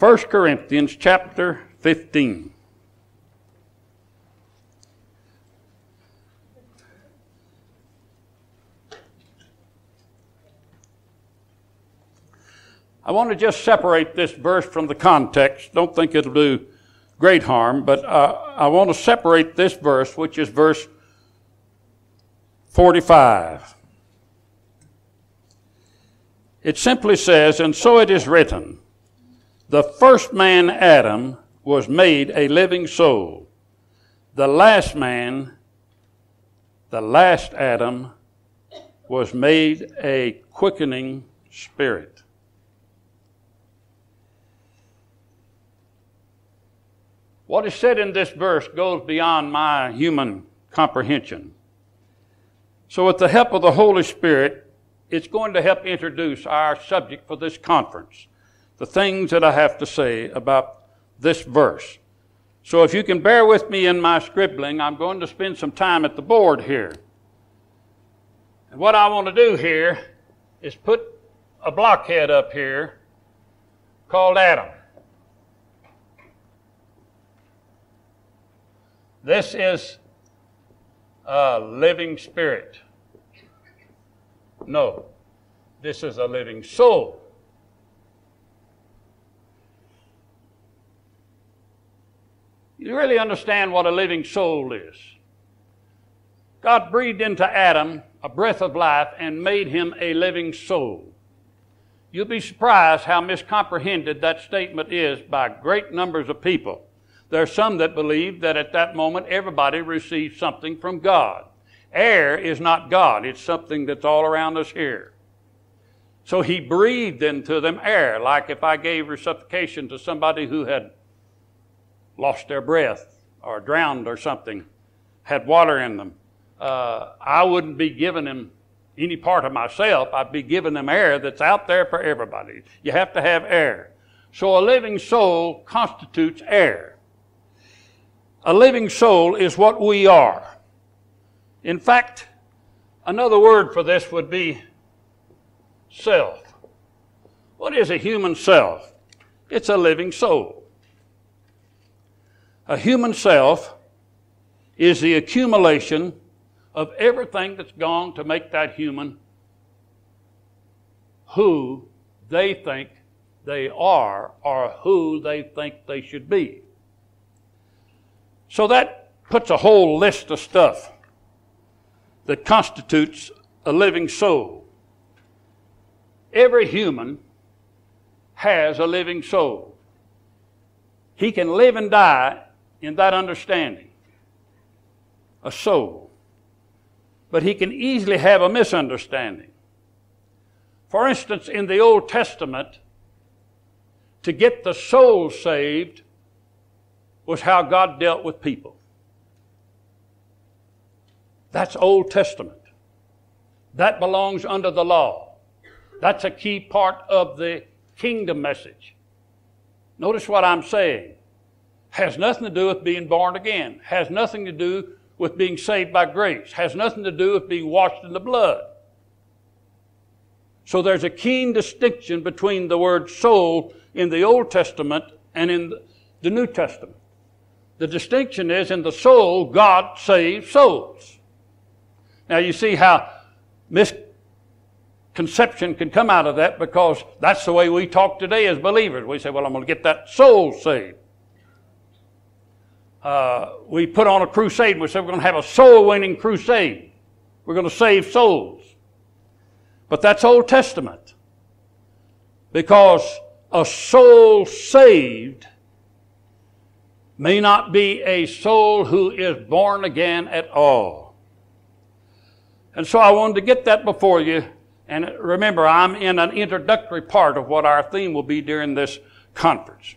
1 Corinthians chapter 15. I want to just separate this verse from the context. Don't think it'll do great harm, but uh, I want to separate this verse, which is verse 45. It simply says, And so it is written, the first man, Adam, was made a living soul. The last man, the last Adam, was made a quickening spirit. What is said in this verse goes beyond my human comprehension. So, with the help of the Holy Spirit, it's going to help introduce our subject for this conference the things that I have to say about this verse. So, if you can bear with me in my scribbling, I'm going to spend some time at the board here. And what I want to do here is put a blockhead up here called Adam. This is a living spirit. No, this is a living soul. You really understand what a living soul is. God breathed into Adam a breath of life and made him a living soul. You'll be surprised how miscomprehended that statement is by great numbers of people. There are some that believe that at that moment everybody receives something from God. Air is not God, it's something that's all around us here. So he breathed into them air, like if I gave resuscitation to somebody who had lost their breath or drowned or something, had water in them. Uh, I wouldn't be giving them any part of myself. I'd be giving them air that's out there for everybody. You have to have air. So a living soul constitutes air. A living soul is what we are. In fact, another word for this would be self. What is a human self? It's a living soul. A human self is the accumulation of everything that's gone to make that human who they think they are or who they think they should be. So that puts a whole list of stuff that constitutes a living soul. Every human has a living soul. He can live and die in that understanding, a soul. But he can easily have a misunderstanding. For instance, in the Old Testament, to get the soul saved, was how God dealt with people. That's Old Testament. That belongs under the law. That's a key part of the kingdom message. Notice what I'm saying. Has nothing to do with being born again. Has nothing to do with being saved by grace. Has nothing to do with being washed in the blood. So there's a keen distinction between the word soul in the Old Testament and in the New Testament. The distinction is in the soul, God saves souls. Now you see how misconception can come out of that because that's the way we talk today as believers. We say, well, I'm going to get that soul saved. Uh, we put on a crusade we say we're going to have a soul winning crusade. We're going to save souls. But that's Old Testament. Because a soul saved may not be a soul who is born again at all. And so I wanted to get that before you. And remember, I'm in an introductory part of what our theme will be during this conference.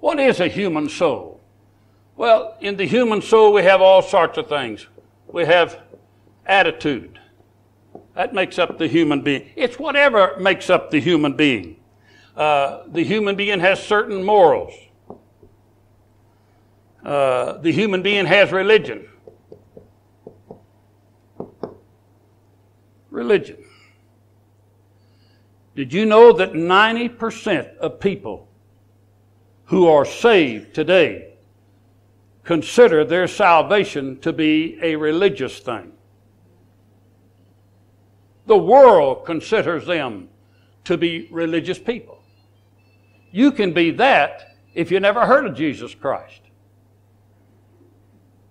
What is a human soul? Well, in the human soul, we have all sorts of things. We have attitude. That makes up the human being. It's whatever makes up the human being. Uh, the human being has certain morals. Uh, the human being has religion. Religion. Did you know that 90% of people who are saved today consider their salvation to be a religious thing. The world considers them to be religious people. You can be that if you never heard of Jesus Christ.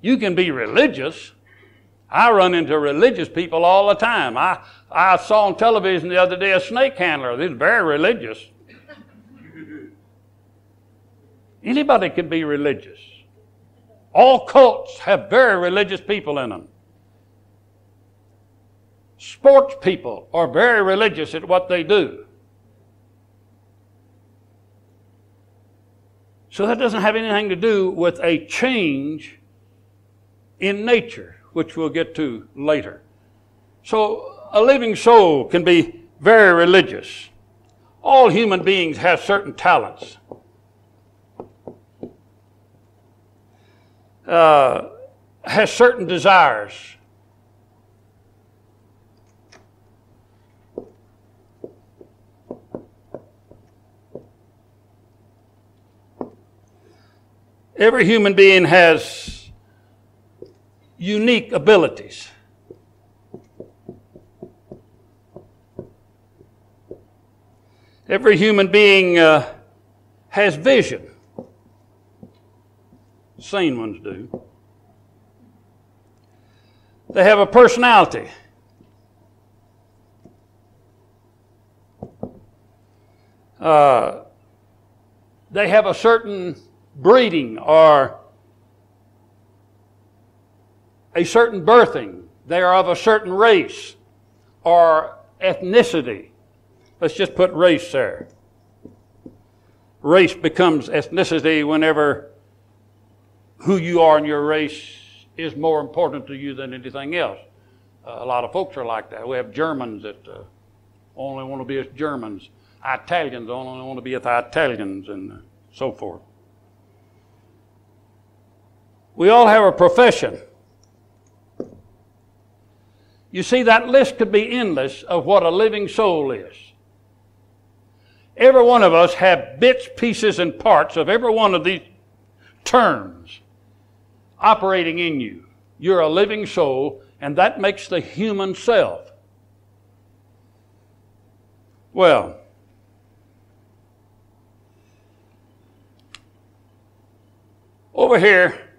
You can be religious. I run into religious people all the time. I, I saw on television the other day a snake handler. He's very religious. Anybody can be religious. All cults have very religious people in them. Sports people are very religious at what they do. So that doesn't have anything to do with a change in nature, which we'll get to later. So a living soul can be very religious. All human beings have certain talents. Uh, has certain desires. Every human being has unique abilities. Every human being uh, has vision. Sane ones do. They have a personality. Uh, they have a certain breeding or a certain birthing. They are of a certain race or ethnicity. Let's just put race there. Race becomes ethnicity whenever who you are in your race is more important to you than anything else. Uh, a lot of folks are like that. We have Germans that uh, only want to be as Germans. Italians only want to be as Italians and so forth. We all have a profession. You see, that list could be endless of what a living soul is. Every one of us have bits, pieces, and parts of every one of these terms operating in you. You're a living soul, and that makes the human self. Well, over here,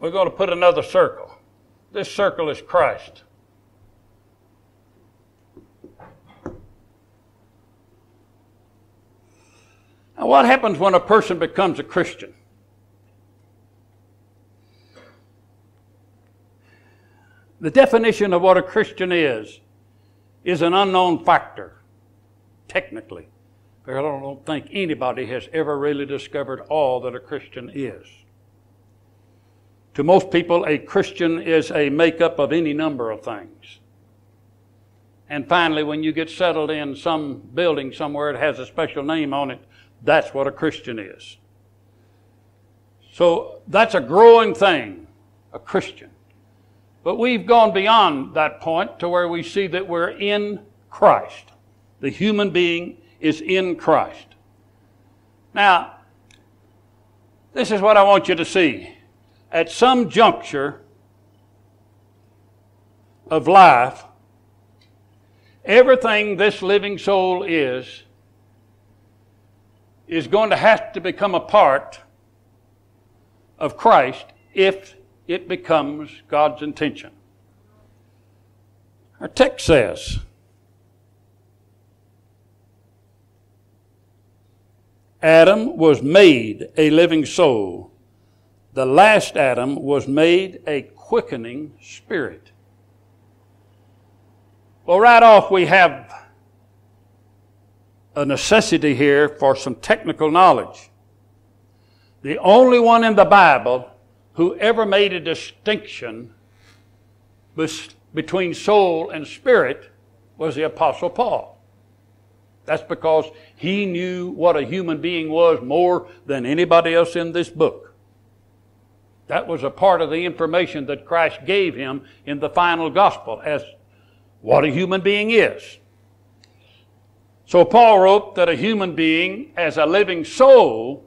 we're going to put another circle. This circle is Christ. Now, what happens when a person becomes a Christian? The definition of what a Christian is is an unknown factor, technically. I don't think anybody has ever really discovered all that a Christian is. To most people, a Christian is a makeup of any number of things. And finally, when you get settled in some building somewhere, it has a special name on it. That's what a Christian is. So that's a growing thing, a Christian. But we've gone beyond that point to where we see that we're in Christ. The human being is in Christ. Now, this is what I want you to see at some juncture of life, everything this living soul is, is going to have to become a part of Christ if it becomes God's intention. Our text says, Adam was made a living soul the last Adam was made a quickening spirit. Well, right off, we have a necessity here for some technical knowledge. The only one in the Bible who ever made a distinction between soul and spirit was the Apostle Paul. That's because he knew what a human being was more than anybody else in this book. That was a part of the information that Christ gave him in the final gospel as what a human being is. So Paul wrote that a human being as a living soul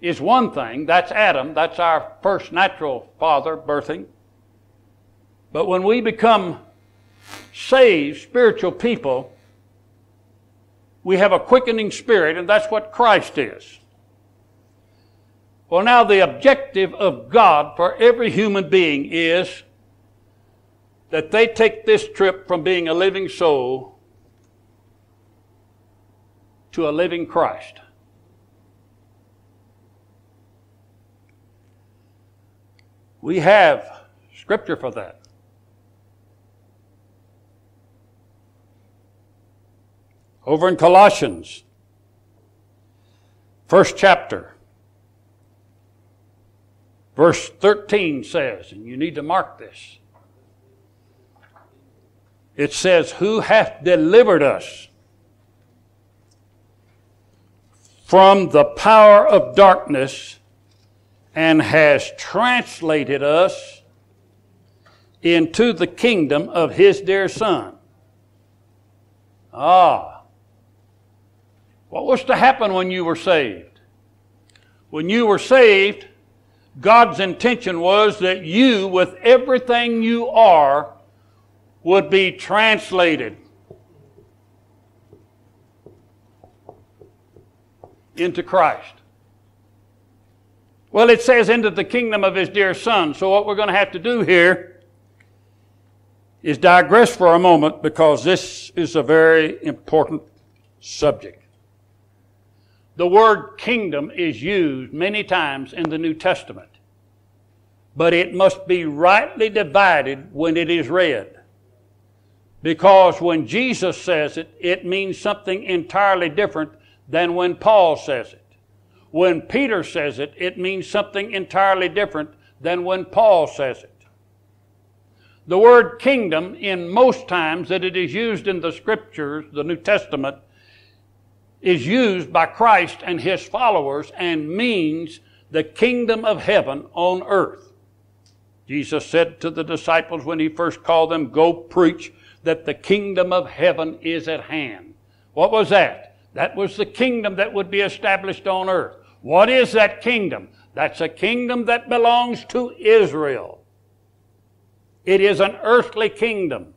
is one thing. That's Adam. That's our first natural father birthing. But when we become saved, spiritual people, we have a quickening spirit, and that's what Christ is. Well, now the objective of God for every human being is that they take this trip from being a living soul to a living Christ. We have scripture for that. Over in Colossians, first chapter, verse 13 says, and you need to mark this. It says, Who hath delivered us from the power of darkness and has translated us into the kingdom of his dear Son. Ah. What was to happen when you were saved? When you were saved, God's intention was that you, with everything you are, would be translated into Christ. Well, it says into the kingdom of his dear son. So what we're going to have to do here is digress for a moment because this is a very important subject. The word kingdom is used many times in the New Testament, but it must be rightly divided when it is read. Because when Jesus says it, it means something entirely different than when Paul says it. When Peter says it, it means something entirely different than when Paul says it. The word kingdom, in most times that it is used in the scriptures, the New Testament, is used by Christ and his followers and means the kingdom of heaven on earth. Jesus said to the disciples when he first called them, Go preach that the kingdom of heaven is at hand. What was that? That was the kingdom that would be established on earth. What is that kingdom? That's a kingdom that belongs to Israel. It is an earthly kingdom.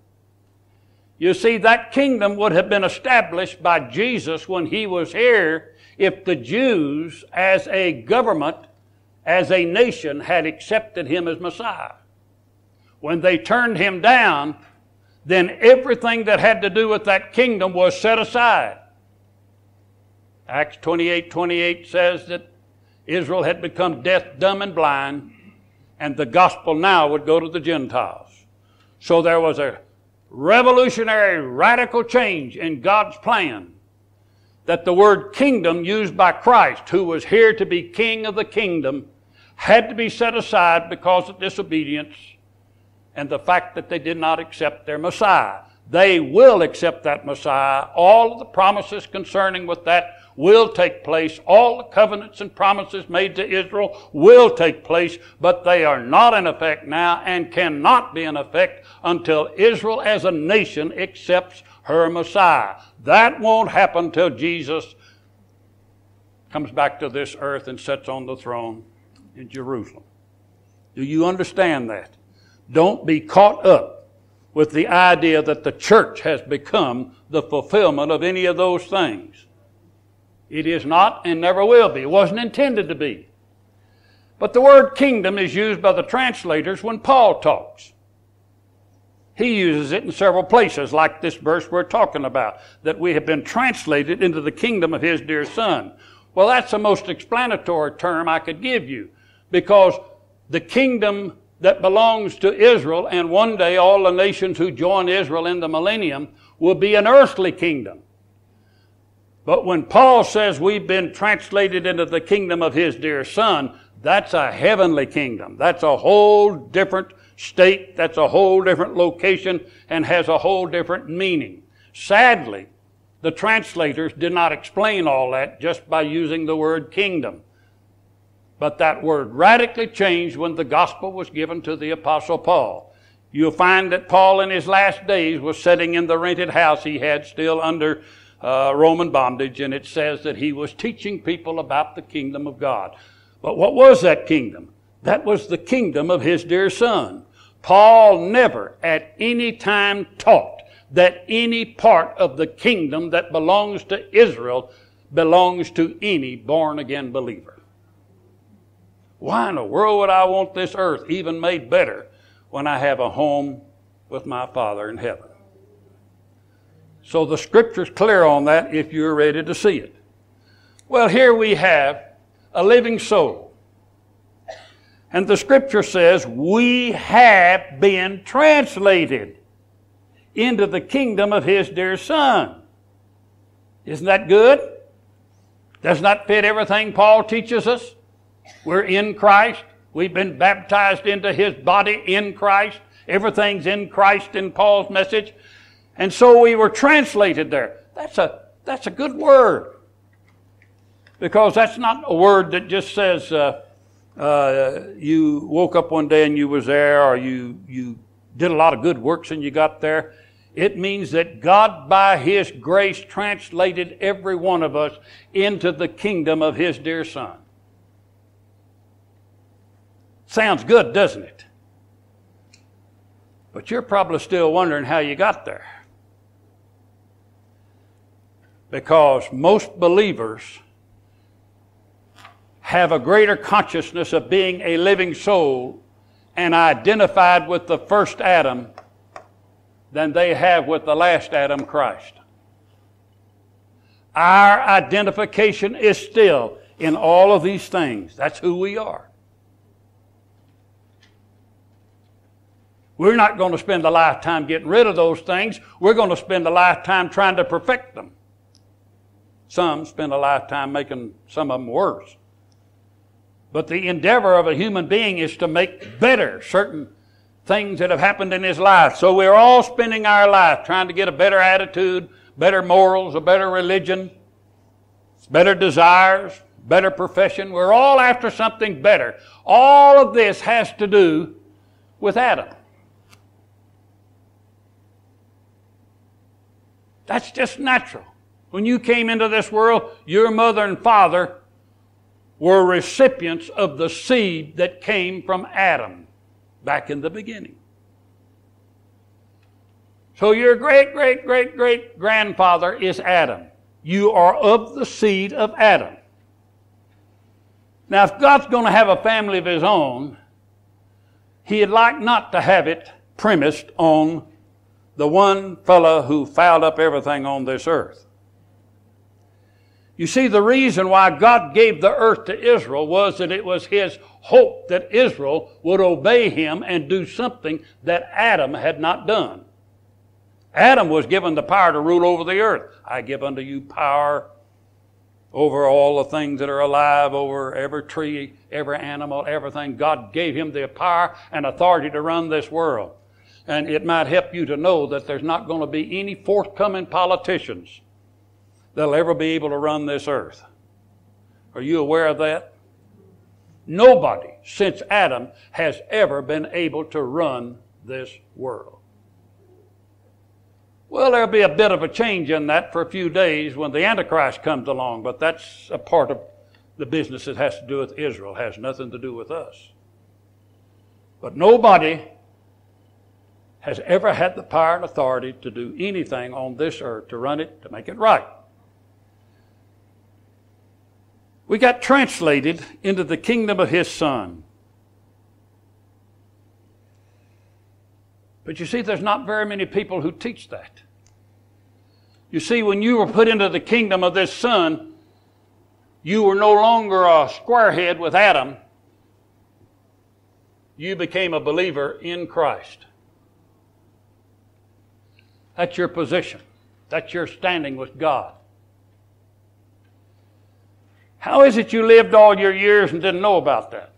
You see, that kingdom would have been established by Jesus when he was here if the Jews, as a government, as a nation, had accepted him as Messiah. When they turned him down, then everything that had to do with that kingdom was set aside. Acts 28 28 says that Israel had become deaf, dumb, and blind, and the gospel now would go to the Gentiles. So there was a revolutionary, radical change in God's plan that the word kingdom used by Christ, who was here to be king of the kingdom, had to be set aside because of disobedience and the fact that they did not accept their Messiah. They will accept that Messiah. All of the promises concerning with that will take place. All the covenants and promises made to Israel will take place, but they are not in effect now and cannot be in effect until Israel as a nation accepts her Messiah. That won't happen till Jesus comes back to this earth and sits on the throne in Jerusalem. Do you understand that? Don't be caught up with the idea that the church has become the fulfillment of any of those things. It is not and never will be. It wasn't intended to be. But the word kingdom is used by the translators when Paul talks. He uses it in several places, like this verse we're talking about, that we have been translated into the kingdom of his dear son. Well, that's the most explanatory term I could give you, because the kingdom that belongs to Israel, and one day all the nations who join Israel in the millennium, will be an earthly kingdom. But when Paul says we've been translated into the kingdom of his dear son, that's a heavenly kingdom. That's a whole different state. That's a whole different location and has a whole different meaning. Sadly, the translators did not explain all that just by using the word kingdom. But that word radically changed when the gospel was given to the apostle Paul. You'll find that Paul in his last days was sitting in the rented house he had still under uh, Roman bondage, and it says that he was teaching people about the kingdom of God. But what was that kingdom? That was the kingdom of his dear son. Paul never at any time taught that any part of the kingdom that belongs to Israel belongs to any born again believer. Why in the world would I want this earth even made better when I have a home with my Father in heaven? So the scripture's clear on that if you're ready to see it. Well, here we have a living soul. And the scripture says, We have been translated into the kingdom of His dear Son. Isn't that good? Doesn't that fit everything Paul teaches us? We're in Christ. We've been baptized into His body in Christ. Everything's in Christ in Paul's message. And so we were translated there. That's a, that's a good word. Because that's not a word that just says uh, uh, you woke up one day and you was there or you, you did a lot of good works and you got there. It means that God, by His grace, translated every one of us into the kingdom of His dear Son. Sounds good, doesn't it? But you're probably still wondering how you got there. Because most believers have a greater consciousness of being a living soul and identified with the first Adam than they have with the last Adam, Christ. Our identification is still in all of these things. That's who we are. We're not going to spend a lifetime getting rid of those things. We're going to spend a lifetime trying to perfect them. Some spend a lifetime making some of them worse. But the endeavor of a human being is to make better certain things that have happened in his life. So we're all spending our life trying to get a better attitude, better morals, a better religion, better desires, better profession. We're all after something better. All of this has to do with Adam. That's just natural. When you came into this world, your mother and father were recipients of the seed that came from Adam back in the beginning. So your great, great, great, great grandfather is Adam. You are of the seed of Adam. Now, if God's going to have a family of His own, He'd like not to have it premised on the one fellow who fouled up everything on this earth. You see, the reason why God gave the earth to Israel was that it was His hope that Israel would obey Him and do something that Adam had not done. Adam was given the power to rule over the earth. I give unto you power over all the things that are alive, over every tree, every animal, everything. God gave him the power and authority to run this world. And it might help you to know that there's not going to be any forthcoming politicians that'll ever be able to run this earth. Are you aware of that? Nobody since Adam has ever been able to run this world. Well, there'll be a bit of a change in that for a few days when the Antichrist comes along, but that's a part of the business that has to do with Israel, it has nothing to do with us. But nobody has ever had the power and authority to do anything on this earth, to run it, to make it right. We got translated into the kingdom of His Son. But you see, there's not very many people who teach that. You see, when you were put into the kingdom of this Son, you were no longer a squarehead with Adam. You became a believer in Christ. That's your position. That's your standing with God. How is it you lived all your years and didn't know about that?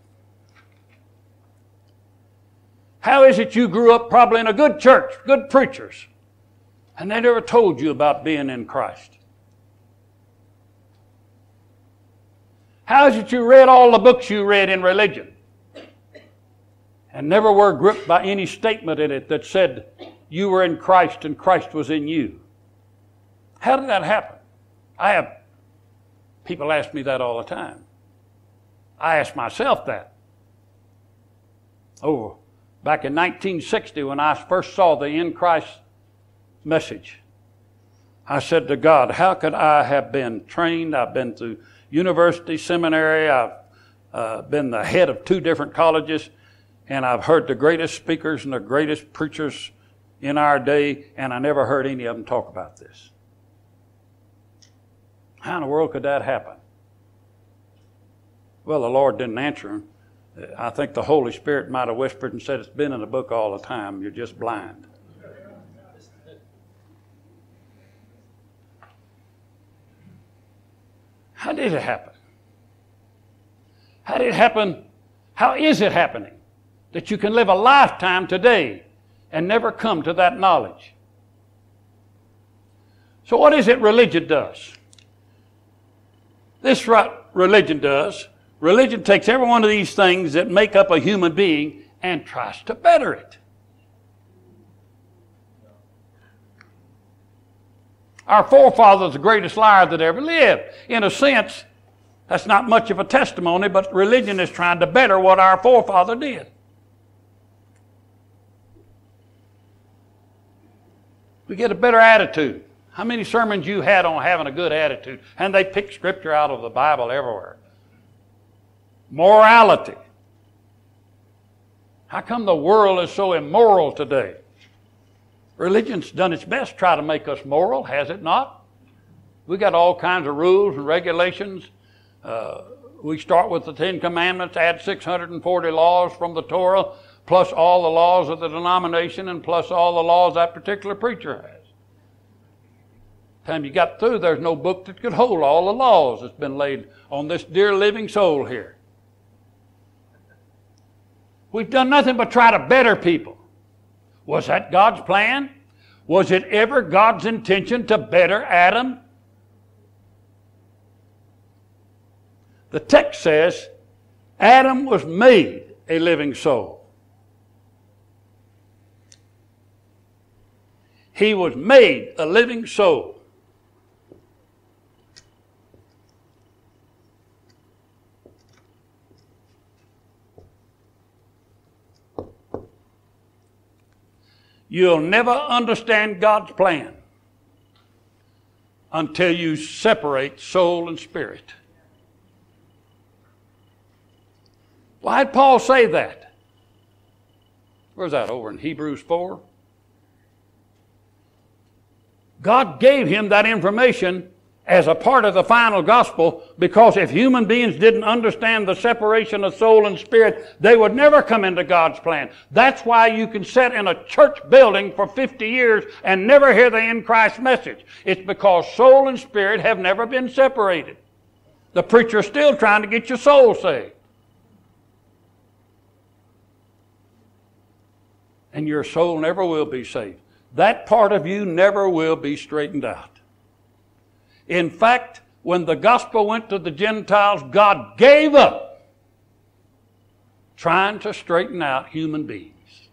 How is it you grew up probably in a good church, good preachers, and they never told you about being in Christ? How is it you read all the books you read in religion and never were gripped by any statement in it that said you were in Christ and Christ was in you. How did that happen? I have people ask me that all the time. I ask myself that. Oh, back in 1960 when I first saw the in Christ message, I said to God, How could I have been trained? I've been through university, seminary, I've uh, been the head of two different colleges, and I've heard the greatest speakers and the greatest preachers in our day, and I never heard any of them talk about this. How in the world could that happen? Well, the Lord didn't answer him. I think the Holy Spirit might have whispered and said, It's been in the book all the time. You're just blind. How did it happen? How did it happen? How is it happening that you can live a lifetime today and never come to that knowledge? So, what is it religion does? This what religion does. Religion takes every one of these things that make up a human being and tries to better it. Our forefather's the greatest liar that ever lived. In a sense, that's not much of a testimony, but religion is trying to better what our forefather did. We get a better attitude. How many sermons you had on having a good attitude? And they pick scripture out of the Bible everywhere. Morality. How come the world is so immoral today? Religion's done its best to try to make us moral, has it not? We got all kinds of rules and regulations. Uh, we start with the Ten Commandments, add 640 laws from the Torah, plus all the laws of the denomination, and plus all the laws that particular preacher has. Time you got through, there's no book that could hold all the laws that's been laid on this dear living soul here. We've done nothing but try to better people. Was that God's plan? Was it ever God's intention to better Adam? The text says Adam was made a living soul. He was made a living soul. You'll never understand God's plan until you separate soul and spirit. Why did Paul say that? Where's that? Over in Hebrews 4? God gave him that information as a part of the final gospel because if human beings didn't understand the separation of soul and spirit, they would never come into God's plan. That's why you can sit in a church building for 50 years and never hear the in Christ message. It's because soul and spirit have never been separated. The preacher's still trying to get your soul saved. And your soul never will be saved. That part of you never will be straightened out. In fact, when the gospel went to the Gentiles, God gave up trying to straighten out human beings.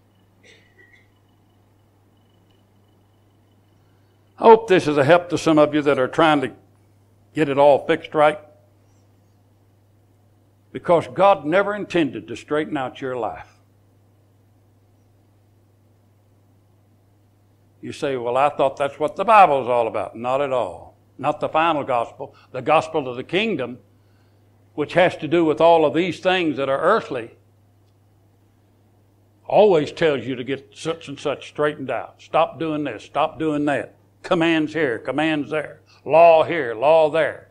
I hope this is a help to some of you that are trying to get it all fixed right. Because God never intended to straighten out your life. You say, well, I thought that's what the Bible is all about. Not at all not the final gospel, the gospel of the kingdom, which has to do with all of these things that are earthly, always tells you to get such and such straightened out. Stop doing this, stop doing that. Commands here, commands there. Law here, law there.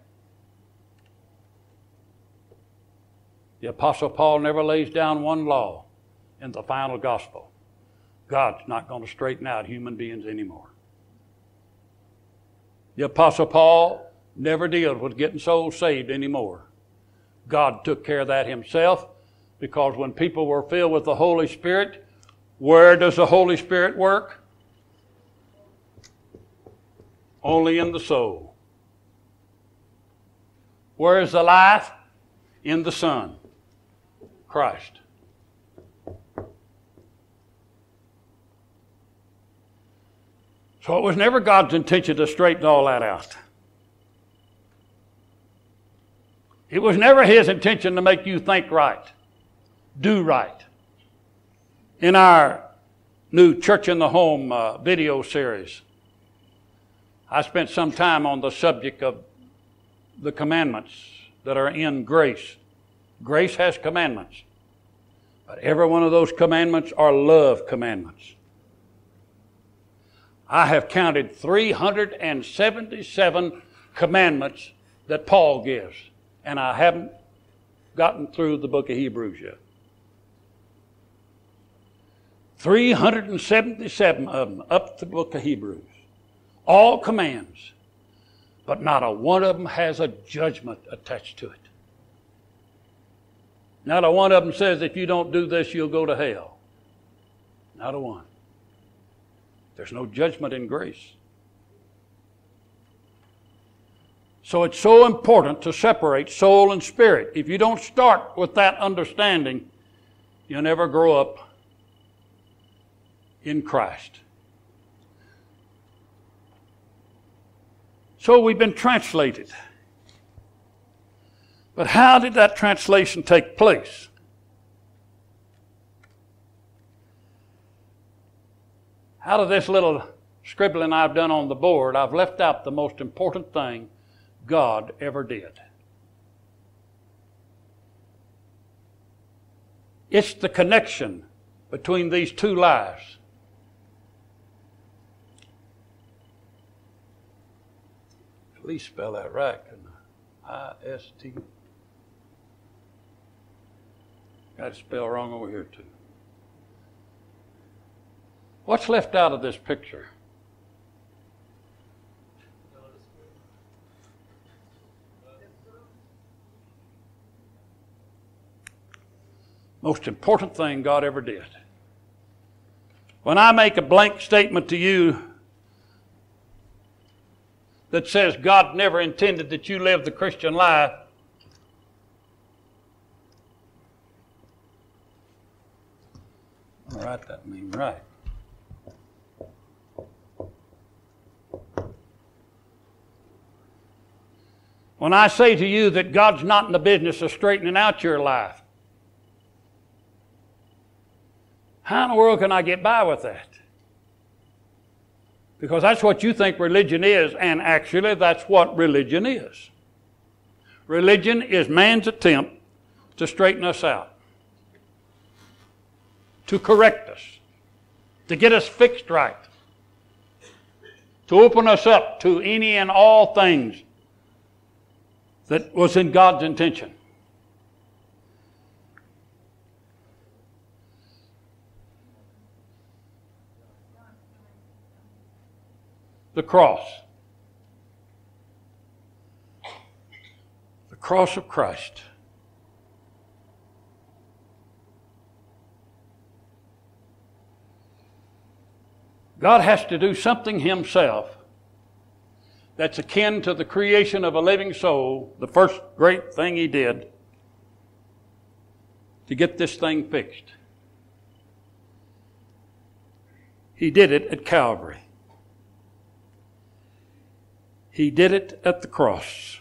The Apostle Paul never lays down one law in the final gospel. God's not going to straighten out human beings anymore. The Apostle Paul never dealt with getting souls saved anymore. God took care of that himself because when people were filled with the Holy Spirit, where does the Holy Spirit work? Only in the soul. Where is the life? In the Son, Christ. So it was never God's intention to straighten all that out. It was never his intention to make you think right, do right. In our new Church in the Home uh, video series, I spent some time on the subject of the commandments that are in grace. Grace has commandments, but every one of those commandments are love commandments. I have counted 377 commandments that Paul gives, and I haven't gotten through the book of Hebrews yet. 377 of them up to the book of Hebrews. All commands, but not a one of them has a judgment attached to it. Not a one of them says if you don't do this, you'll go to hell. Not a one. There's no judgment in grace. So it's so important to separate soul and spirit. If you don't start with that understanding, you'll never grow up in Christ. So we've been translated. But how did that translation take place? Out of this little scribbling I've done on the board, I've left out the most important thing God ever did. It's the connection between these two lives. At least spell that right, couldn't I? I S T. Got to spell wrong over here too. What's left out of this picture? Most important thing God ever did. When I make a blank statement to you that says God never intended that you live the Christian life, I'll write that mean right. When I say to you that God's not in the business of straightening out your life, how in the world can I get by with that? Because that's what you think religion is, and actually that's what religion is. Religion is man's attempt to straighten us out, to correct us, to get us fixed right, to open us up to any and all things that was in God's intention. The cross. The cross of Christ. God has to do something Himself that's akin to the creation of a living soul, the first great thing he did to get this thing fixed. He did it at Calvary. He did it at the cross.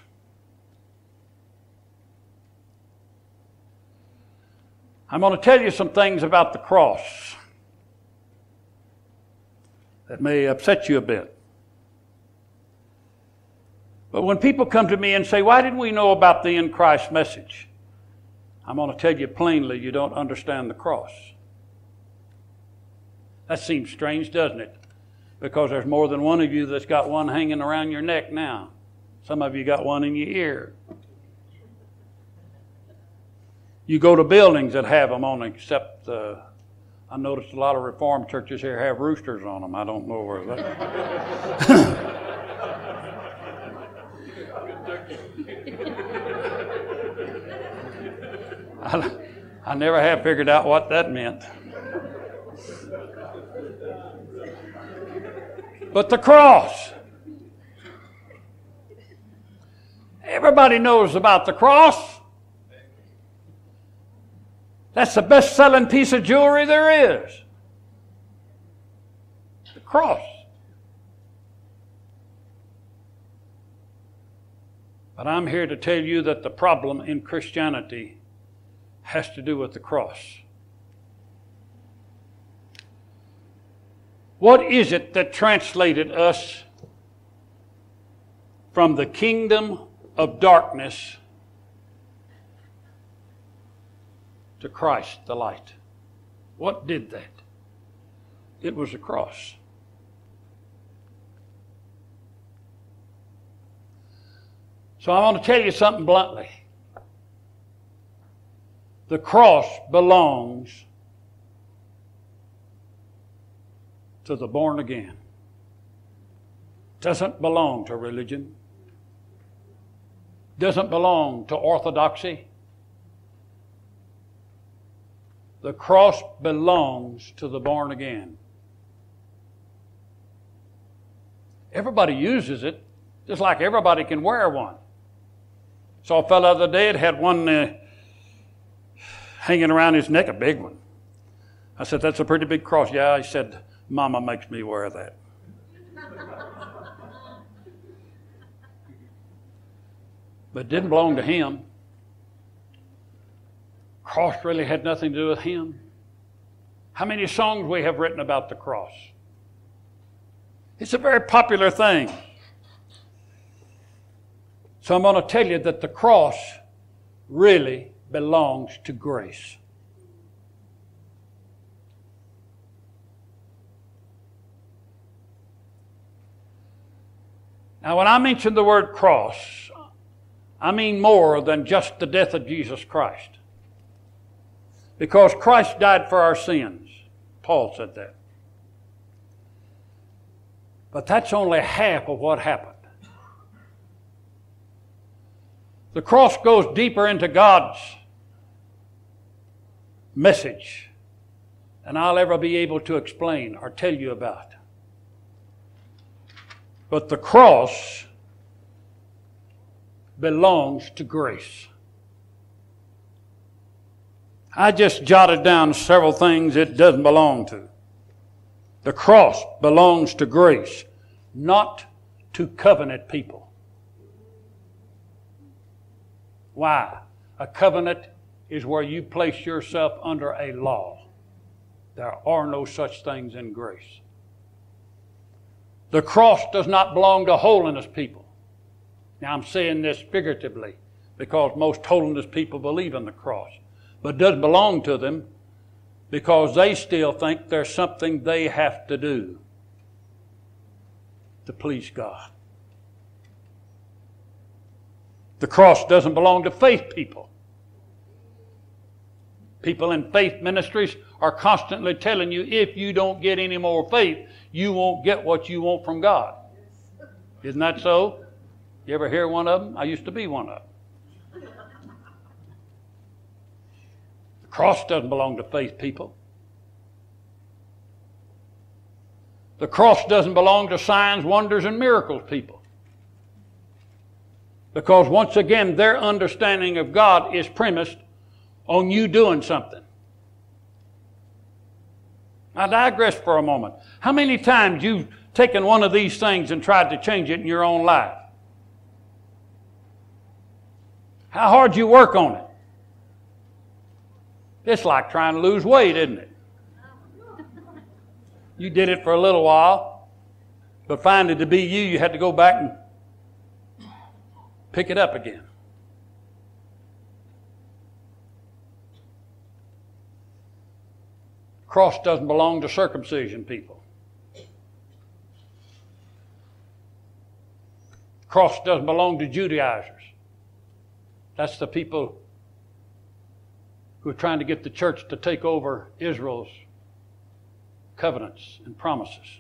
I'm going to tell you some things about the cross that may upset you a bit. But when people come to me and say, Why didn't we know about the in Christ message? I'm going to tell you plainly, you don't understand the cross. That seems strange, doesn't it? Because there's more than one of you that's got one hanging around your neck now. Some of you got one in your ear. You go to buildings that have them on, except uh, I noticed a lot of Reformed churches here have roosters on them. I don't know where that. I, I never have figured out what that meant. But the cross. Everybody knows about the cross. That's the best selling piece of jewelry there is. The cross. But I'm here to tell you that the problem in Christianity has to do with the cross. What is it that translated us from the kingdom of darkness to Christ, the light? What did that? It was the cross. So I want to tell you something bluntly. The cross belongs to the born again. Doesn't belong to religion. Doesn't belong to orthodoxy. The cross belongs to the born again. Everybody uses it, just like everybody can wear one. Saw a fellow the other day that had one uh, hanging around his neck, a big one. I said, That's a pretty big cross. Yeah, he said, Mama makes me wear that. but it didn't belong to him. Cross really had nothing to do with him. How many songs we have written about the cross? It's a very popular thing. So I'm going to tell you that the cross really belongs to grace. Now, when I mention the word cross, I mean more than just the death of Jesus Christ. Because Christ died for our sins. Paul said that. But that's only half of what happened. The cross goes deeper into God's message than I'll ever be able to explain or tell you about. But the cross belongs to grace. I just jotted down several things it doesn't belong to. The cross belongs to grace, not to covenant people. Why? A covenant is where you place yourself under a law. There are no such things in grace. The cross does not belong to holiness people. Now, I'm saying this figuratively because most holiness people believe in the cross, but it doesn't belong to them because they still think there's something they have to do to please God. The cross doesn't belong to faith people. People in faith ministries are constantly telling you if you don't get any more faith, you won't get what you want from God. Isn't that so? You ever hear one of them? I used to be one of them. The cross doesn't belong to faith people. The cross doesn't belong to signs, wonders, and miracles people. Because once again, their understanding of God is premised on you doing something. I digress for a moment. How many times you've taken one of these things and tried to change it in your own life? How hard you work on it? It's like trying to lose weight, isn't it? You did it for a little while, but finding to be you, you had to go back and pick it up again. Cross doesn't belong to circumcision people. Cross doesn't belong to Judaizers. That's the people who are trying to get the church to take over Israel's covenants and promises.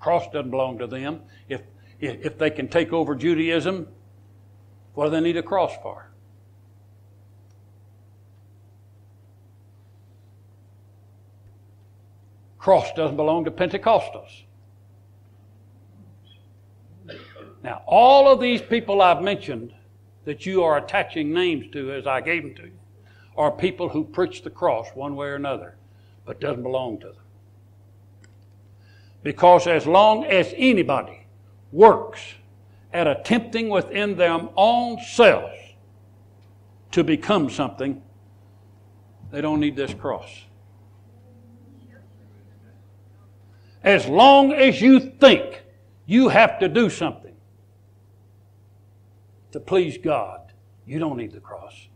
Cross doesn't belong to them. If, if they can take over Judaism, what do they need a cross for? Cross doesn't belong to Pentecostals. Now, all of these people I've mentioned that you are attaching names to as I gave them to you are people who preach the cross one way or another, but doesn't belong to them. Because as long as anybody works at attempting within their own selves to become something, they don't need this cross. As long as you think you have to do something to please God, you don't need the cross.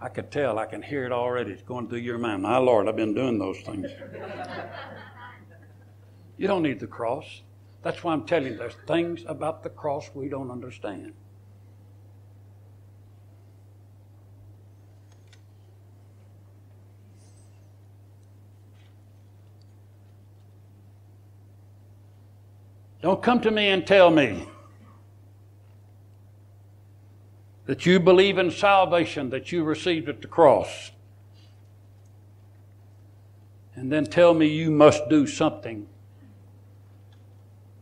I could tell, I can hear it already. It's going through your mind. My Lord, I've been doing those things. you don't need the cross. That's why I'm telling you, there's things about the cross we don't understand. Don't come to me and tell me that you believe in salvation that you received at the cross. And then tell me you must do something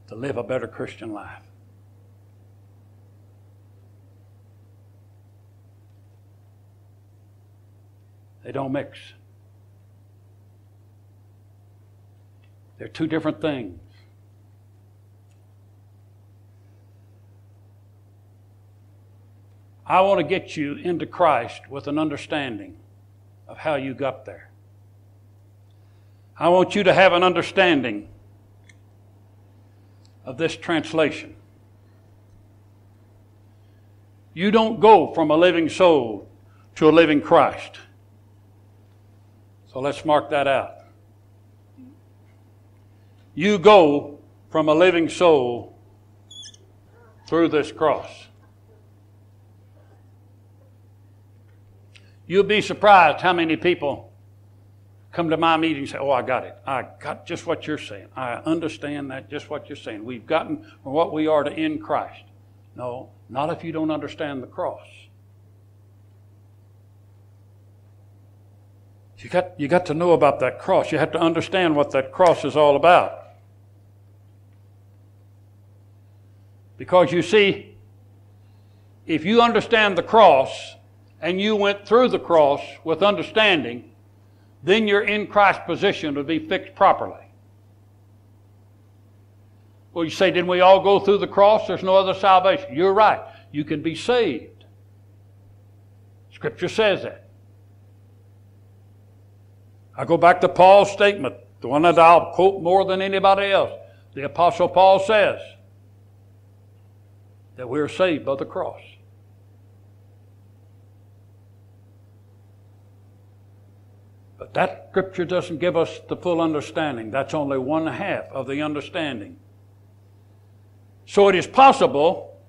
to live a better Christian life. They don't mix. They're two different things. I want to get you into Christ with an understanding of how you got there. I want you to have an understanding of this translation. You don't go from a living soul to a living Christ. So let's mark that out. You go from a living soul through this cross. You'll be surprised how many people come to my meeting and say, Oh, I got it. I got just what you're saying. I understand that, just what you're saying. We've gotten from what we are to in Christ. No, not if you don't understand the cross. You got, you got to know about that cross. You have to understand what that cross is all about. Because you see, if you understand the cross, and you went through the cross with understanding, then your in Christ position would be fixed properly. Well, you say, didn't we all go through the cross? There's no other salvation. You're right. You can be saved. Scripture says that. I go back to Paul's statement, the one that I'll quote more than anybody else. The Apostle Paul says that we're saved by the cross. But that scripture doesn't give us the full understanding. That's only one half of the understanding. So it is possible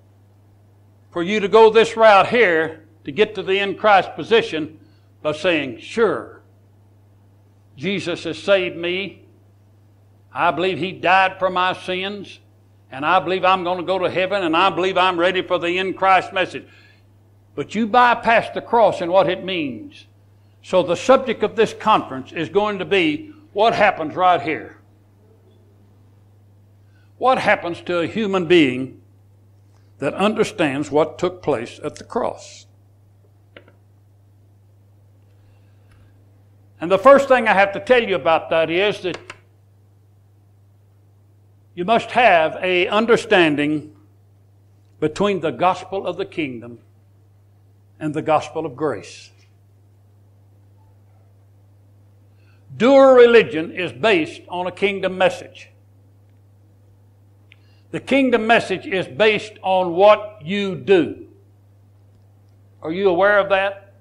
for you to go this route here to get to the in Christ position by saying, Sure, Jesus has saved me. I believe He died for my sins, and I believe I'm going to go to heaven, and I believe I'm ready for the in Christ message. But you bypass the cross and what it means. So, the subject of this conference is going to be what happens right here. What happens to a human being that understands what took place at the cross? And the first thing I have to tell you about that is that you must have a understanding between the gospel of the kingdom and the gospel of grace. Doer religion is based on a kingdom message. The kingdom message is based on what you do. Are you aware of that?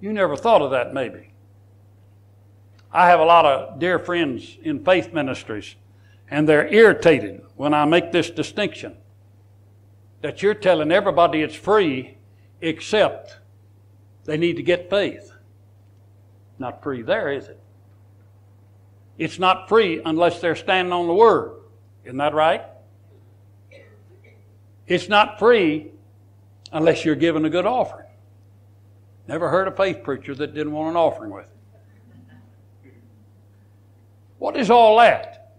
You never thought of that, maybe. I have a lot of dear friends in faith ministries, and they're irritated when I make this distinction that you're telling everybody it's free except they need to get faith. Not free there, is it? It's not free unless they're standing on the Word. Isn't that right? It's not free unless you're given a good offering. Never heard a faith preacher that didn't want an offering with it. What is all that?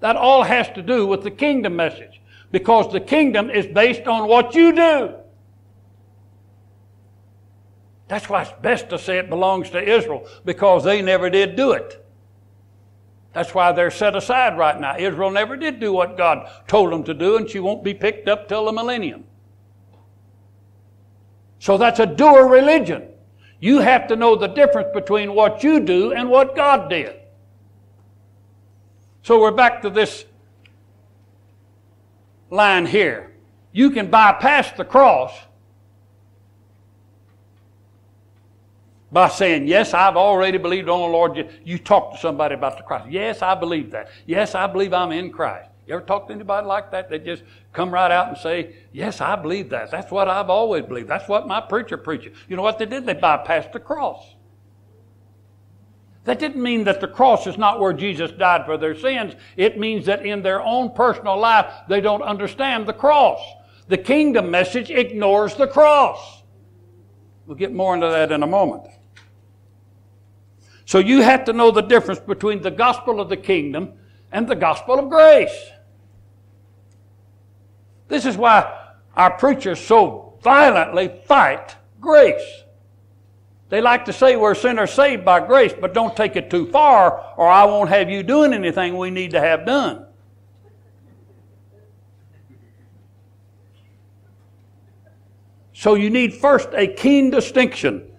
That all has to do with the kingdom message because the kingdom is based on what you do. That's why it's best to say it belongs to Israel because they never did do it. That's why they're set aside right now. Israel never did do what God told them to do, and she won't be picked up till the millennium. So that's a doer religion. You have to know the difference between what you do and what God did. So we're back to this line here. You can bypass the cross by saying, Yes, I've already believed on the Lord. You talk to somebody about the Christ. Yes, I believe that. Yes, I believe I'm in Christ. You ever talk to anybody like that? They just come right out and say, Yes, I believe that. That's what I've always believed. That's what my preacher preaches. You know what they did? They bypassed the cross. That didn't mean that the cross is not where Jesus died for their sins. It means that in their own personal life, they don't understand the cross. The kingdom message ignores the cross. We'll get more into that in a moment. So you have to know the difference between the gospel of the kingdom and the gospel of grace. This is why our preachers so violently fight grace. They like to say we're sinners saved by grace, but don't take it too far, or I won't have you doing anything we need to have done. So you need first a keen distinction.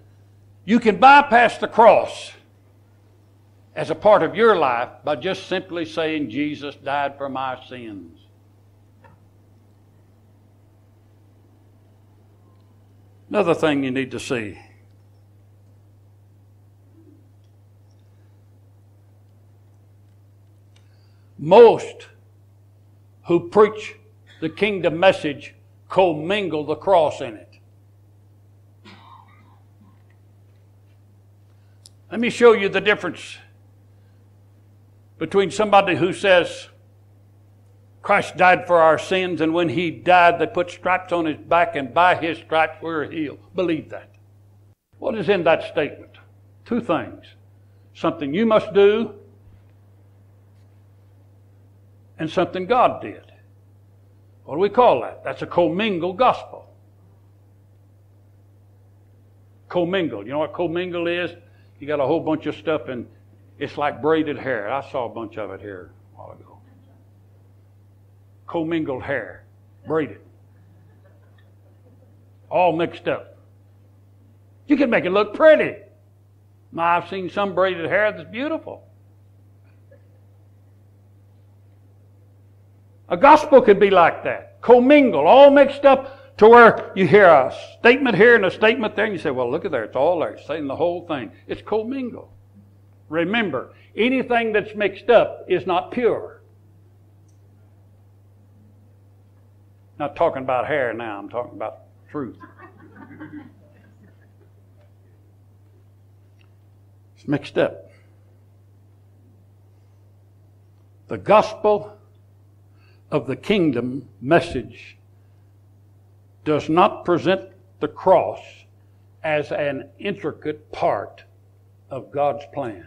You can bypass the cross as a part of your life by just simply saying, Jesus died for my sins. Another thing you need to see. Most who preach the kingdom message commingle the cross in it. Let me show you the difference between somebody who says Christ died for our sins, and when he died, they put stripes on his back, and by his stripes we're healed. Believe that. What is in that statement? Two things something you must do, and something God did. What do we call that? That's a commingled gospel. Commingled. You know what commingled is? You got a whole bunch of stuff and it's like braided hair. I saw a bunch of it here a while ago. Commingled hair, braided, all mixed up. You can make it look pretty. I've seen some braided hair that's beautiful. A gospel could be like that, commingled, all mixed up to where you hear a statement here and a statement there, and you say, well, look at there, it's all there. It's saying the whole thing. It's commingled. Remember, anything that's mixed up is not pure. Not talking about hair now, I'm talking about truth. It's mixed up. The gospel of the kingdom message does not present the cross as an intricate part of God's plan.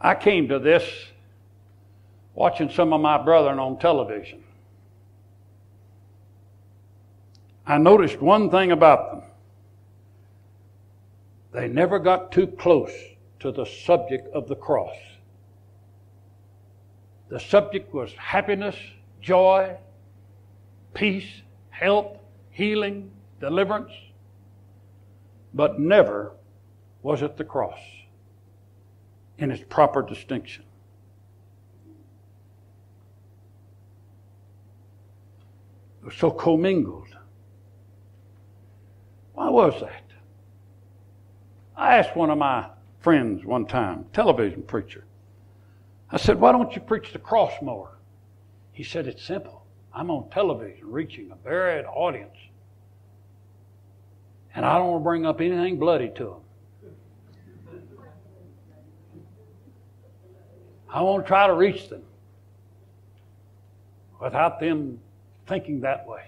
I came to this watching some of my brethren on television. I noticed one thing about them. They never got too close to the subject of the cross. The subject was happiness, joy, peace, health, healing, deliverance, but never was it the cross in its proper distinction. It was so commingled. Why was that? I asked one of my friends one time, television preacher, I said, Why don't you preach the cross more? He said, It's simple. I'm on television reaching a varied audience. And I don't want to bring up anything bloody to them. I want to try to reach them without them thinking that way.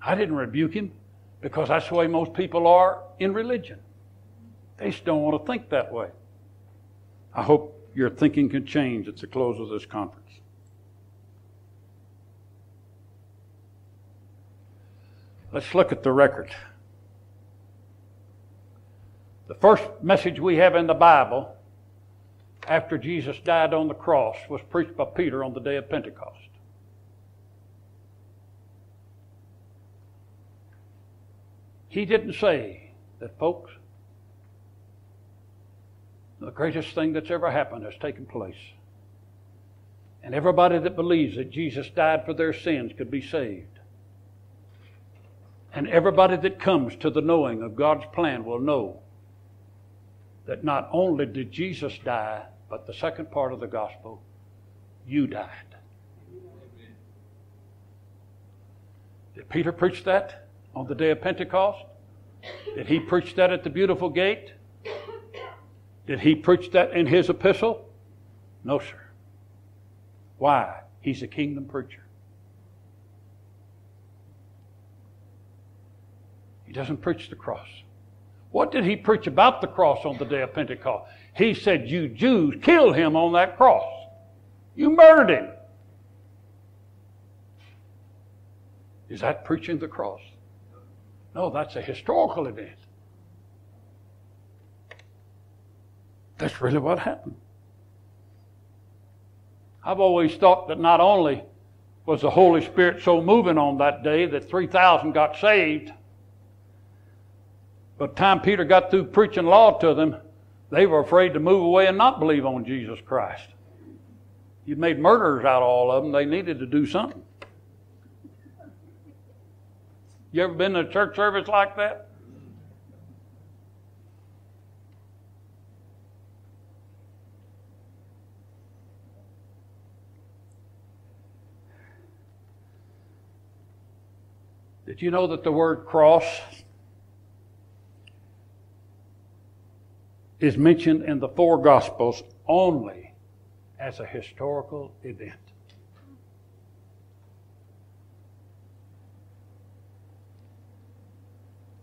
I didn't rebuke him because that's the way most people are in religion. They just don't want to think that way. I hope your thinking can change at the close of this conference. Let's look at the record. The first message we have in the Bible after Jesus died on the cross was preached by Peter on the day of Pentecost. He didn't say that, folks, the greatest thing that's ever happened has taken place. And everybody that believes that Jesus died for their sins could be saved. And everybody that comes to the knowing of God's plan will know that not only did Jesus die, but the second part of the gospel, you died. Did Peter preach that? on the day of Pentecost? Did he preach that at the beautiful gate? Did he preach that in his epistle? No, sir. Why? He's a kingdom preacher. He doesn't preach the cross. What did he preach about the cross on the day of Pentecost? He said, You Jews killed him on that cross. You murdered him. Is that preaching the cross? No, that's a historical event. That's really what happened. I've always thought that not only was the Holy Spirit so moving on that day that 3,000 got saved, but time Peter got through preaching law to them, they were afraid to move away and not believe on Jesus Christ. You made murderers out of all of them. They needed to do something. You ever been to a church service like that? Did you know that the word cross is mentioned in the four Gospels only as a historical event?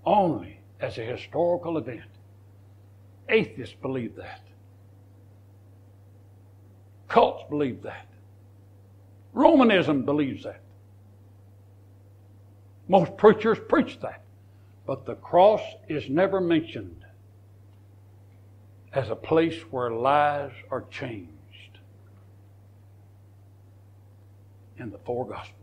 only as a historical event. Atheists believe that. Cults believe that. Romanism believes that. Most preachers preach that. But the cross is never mentioned as a place where lives are changed in the four Gospels.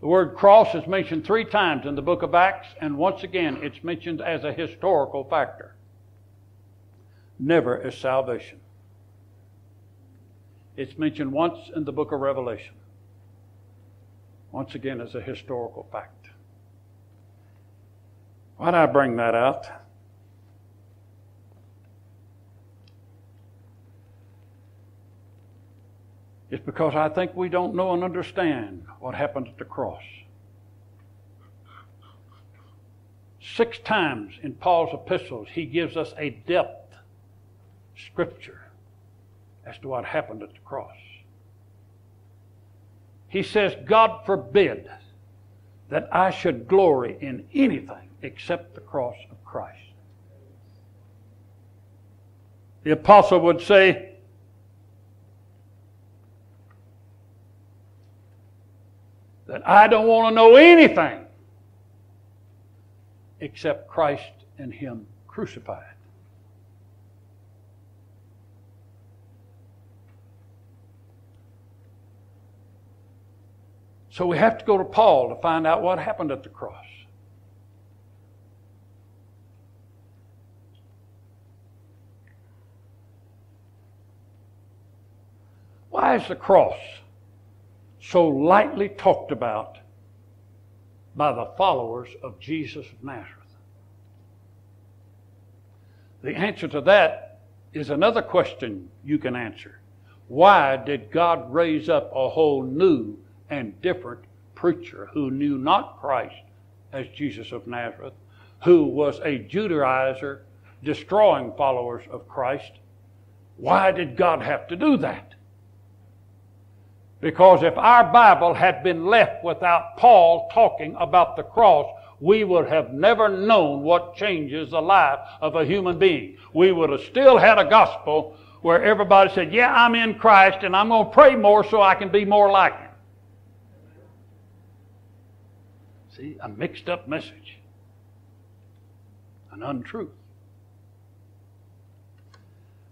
The word cross is mentioned three times in the book of Acts, and once again it's mentioned as a historical factor, never as salvation. It's mentioned once in the book of Revelation, once again as a historical fact. Why did I bring that out? It's because I think we don't know and understand what happened at the cross. Six times in Paul's epistles, he gives us a depth scripture as to what happened at the cross. He says, God forbid that I should glory in anything except the cross of Christ. The apostle would say, that I don't want to know anything except Christ and Him crucified. So we have to go to Paul to find out what happened at the cross. Why is the cross so lightly talked about by the followers of Jesus of Nazareth? The answer to that is another question you can answer. Why did God raise up a whole new and different preacher who knew not Christ as Jesus of Nazareth, who was a Judaizer destroying followers of Christ? Why did God have to do that? Because if our Bible had been left without Paul talking about the cross, we would have never known what changes the life of a human being. We would have still had a gospel where everybody said, Yeah, I'm in Christ and I'm going to pray more so I can be more like Him. See, a mixed up message, an untruth.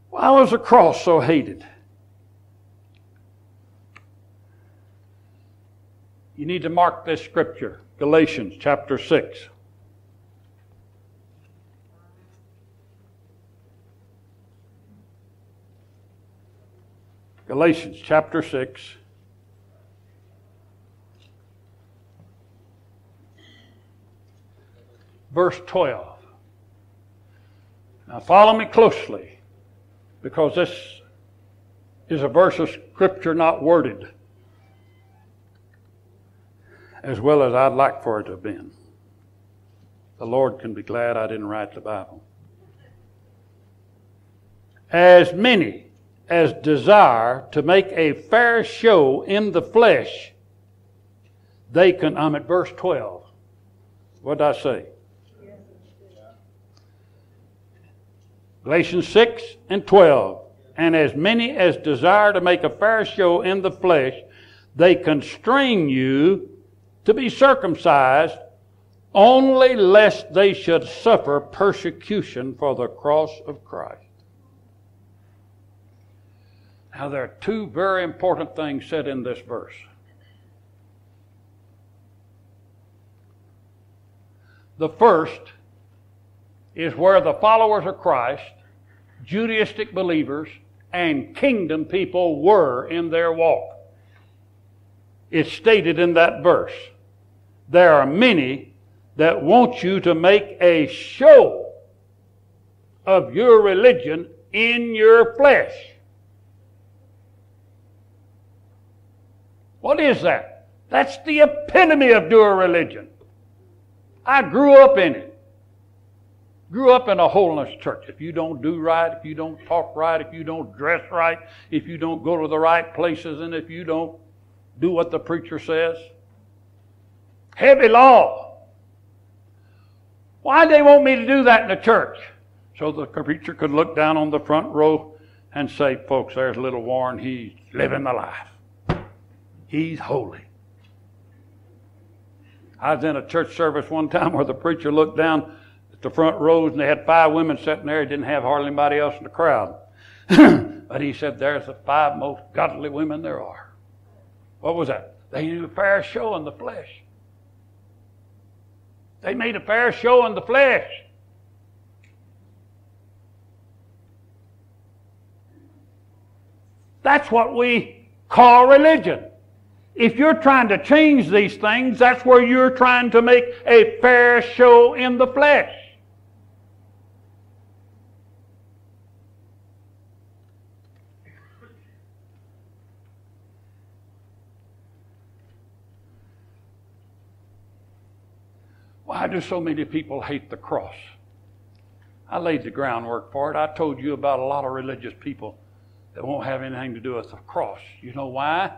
Why was the cross so hated? You need to mark this scripture, Galatians chapter 6. Galatians chapter 6. Verse 12. Now follow me closely because this is a verse of Scripture not worded as well as I'd like for it to have been. The Lord can be glad I didn't write the Bible. As many as desire to make a fair show in the flesh, they can. I'm at verse 12. What did I say? Galatians 6 and 12. And as many as desire to make a fair show in the flesh, they constrain you to be circumcised only lest they should suffer persecution for the cross of Christ. Now, there are two very important things said in this verse. The first is where the followers of Christ, Judaistic believers, and kingdom people were in their walk. It's stated in that verse. There are many that want you to make a show of your religion in your flesh. What is that? That's the epitome of doing religion. I grew up in it. Grew up in a holiness church. If you don't do right, if you don't talk right, if you don't dress right, if you don't go to the right places, and if you don't do what the preacher says, heavy law. Why they want me to do that in the church? So the preacher could look down on the front row and say, folks, there's little Warren. He's living the life. He's holy. I was in a church service one time where the preacher looked down the front rows, and they had five women sitting there. He didn't have hardly anybody else in the crowd. but he said, There's the five most godly women there are. What was that? They made a fair show in the flesh. They made a fair show in the flesh. That's what we call religion. If you're trying to change these things, that's where you're trying to make a fair show in the flesh. Why do so many people hate the cross? I laid the groundwork for it. I told you about a lot of religious people that won't have anything to do with the cross. You know why?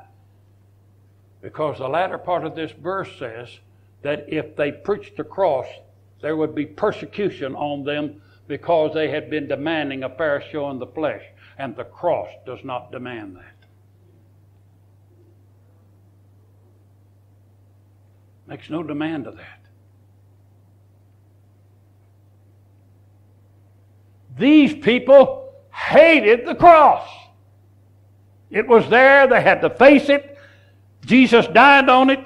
Because the latter part of this verse says that if they preached the cross, there would be persecution on them because they had been demanding a fair show in the flesh. And the cross does not demand that. Makes no demand of that. These people hated the cross. It was there, they had to face it. Jesus died on it,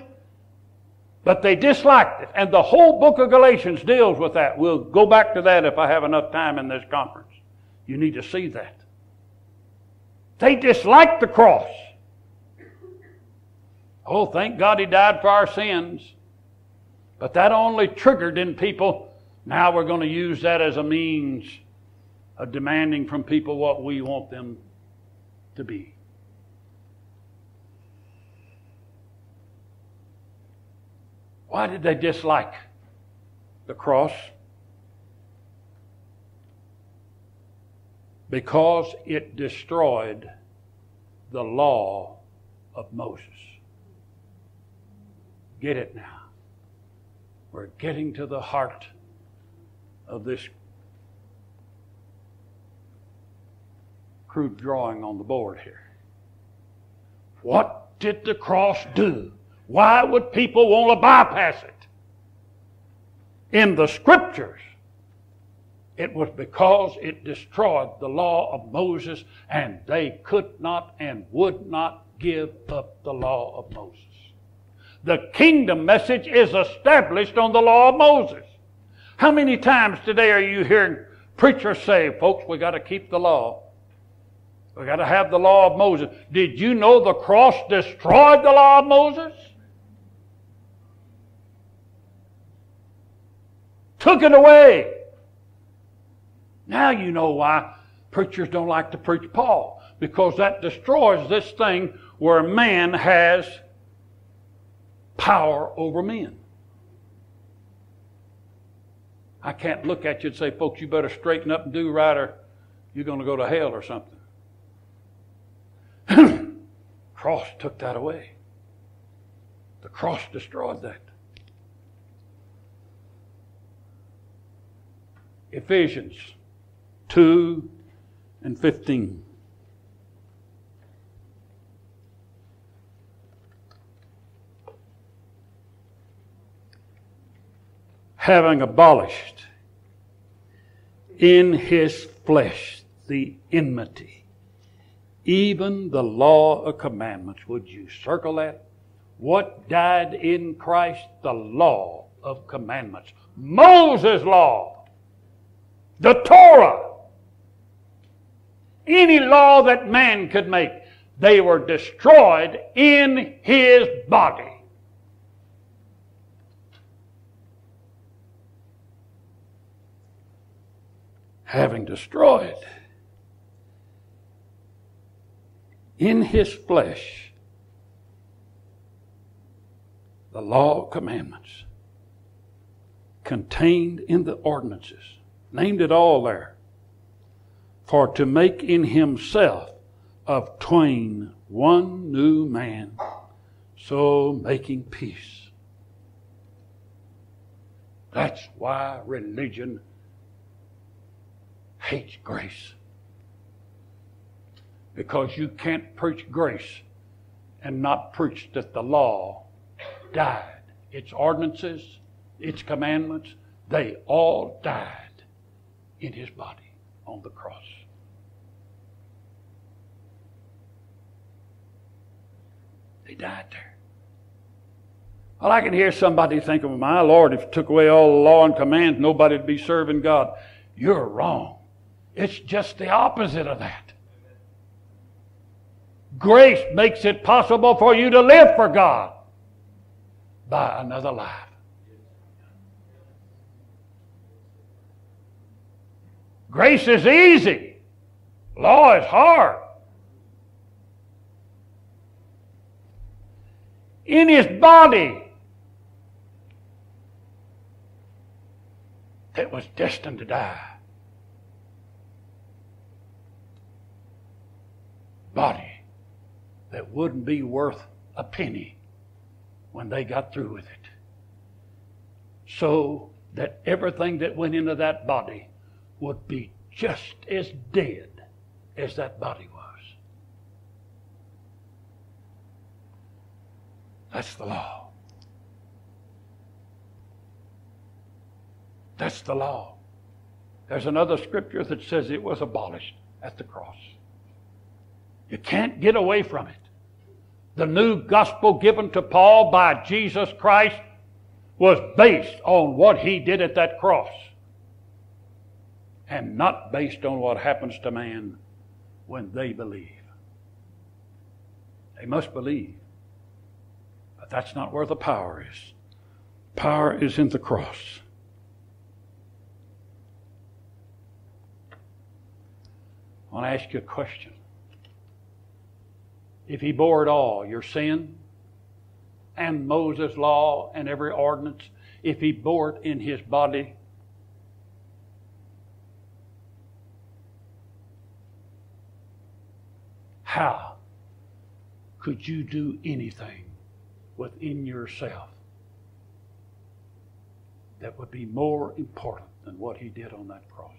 but they disliked it. And the whole book of Galatians deals with that. We'll go back to that if I have enough time in this conference. You need to see that. They disliked the cross. Oh, thank God he died for our sins. But that only triggered in people, now we're going to use that as a means of demanding from people what we want them to be. Why did they dislike the cross? Because it destroyed the law of Moses. Get it now. We're getting to the heart of this crude drawing on the board here. What did the cross do? Why would people want to bypass it? In the scriptures, it was because it destroyed the law of Moses and they could not and would not give up the law of Moses. The kingdom message is established on the law of Moses. How many times today are you hearing preachers say, folks, we got to keep the law? We got to have the law of Moses. Did you know the cross destroyed the law of Moses? Took it away. Now you know why preachers don't like to preach Paul. Because that destroys this thing where man has power over men. I can't look at you and say, folks, you better straighten up and do right or you're going to go to hell or something. cross took that away. The cross destroyed that. Ephesians 2 and 15. Having abolished in his flesh the enmity, even the law of commandments. Would you circle that? What died in Christ? The law of commandments. Moses' law the Torah, any law that man could make, they were destroyed in his body. Having destroyed in his flesh the law of commandments contained in the ordinances Named it all there. For to make in himself of twain one new man, so making peace. That's why religion hates grace. Because you can't preach grace and not preach that the law died. Its ordinances, its commandments, they all died in his body on the cross. They died there. Well, I can hear somebody thinking, my Lord, if it took away all the law and commands, nobody'd be serving God. You're wrong. It's just the opposite of that. Grace makes it possible for you to live for God by another life. Grace is easy. Law is hard. In his body that was destined to die. Body that wouldn't be worth a penny when they got through with it. So that everything that went into that body would be just as dead as that body was. That's the law. That's the law. There's another scripture that says it was abolished at the cross. You can't get away from it. The new gospel given to Paul by Jesus Christ was based on what he did at that cross and not based on what happens to man when they believe. They must believe. But that's not where the power is. Power is in the cross. I want to ask you a question. If he bore it all, your sin and Moses' law and every ordinance, if he bore it in his body, How could you do anything within yourself that would be more important than what he did on that cross.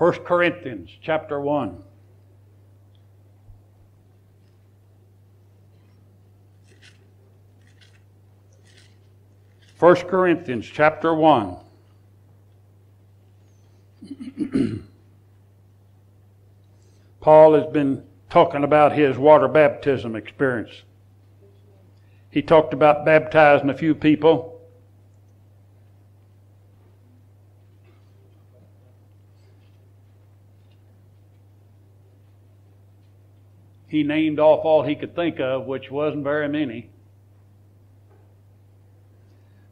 First Corinthians chapter 1. First Corinthians chapter 1. Paul has been talking about his water baptism experience. He talked about baptizing a few people. He named off all he could think of, which wasn't very many.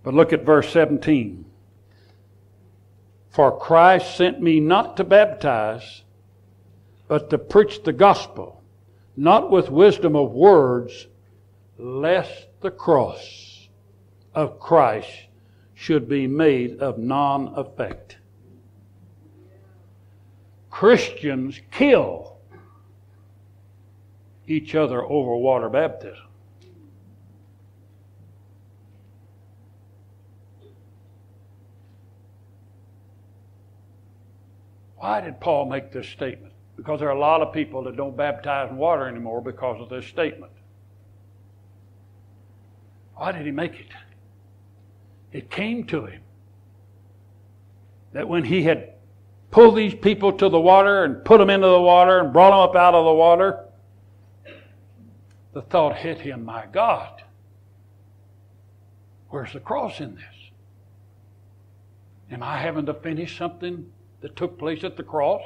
But look at verse 17. For Christ sent me not to baptize, but to preach the gospel, not with wisdom of words, lest the cross of Christ should be made of non effect. Christians kill each other over water baptism. Why did Paul make this statement? Because there are a lot of people that don't baptize in water anymore because of this statement. Why did he make it? It came to him that when he had pulled these people to the water and put them into the water and brought them up out of the water, the thought hit him, my God, where's the cross in this? Am I having to finish something that took place at the cross?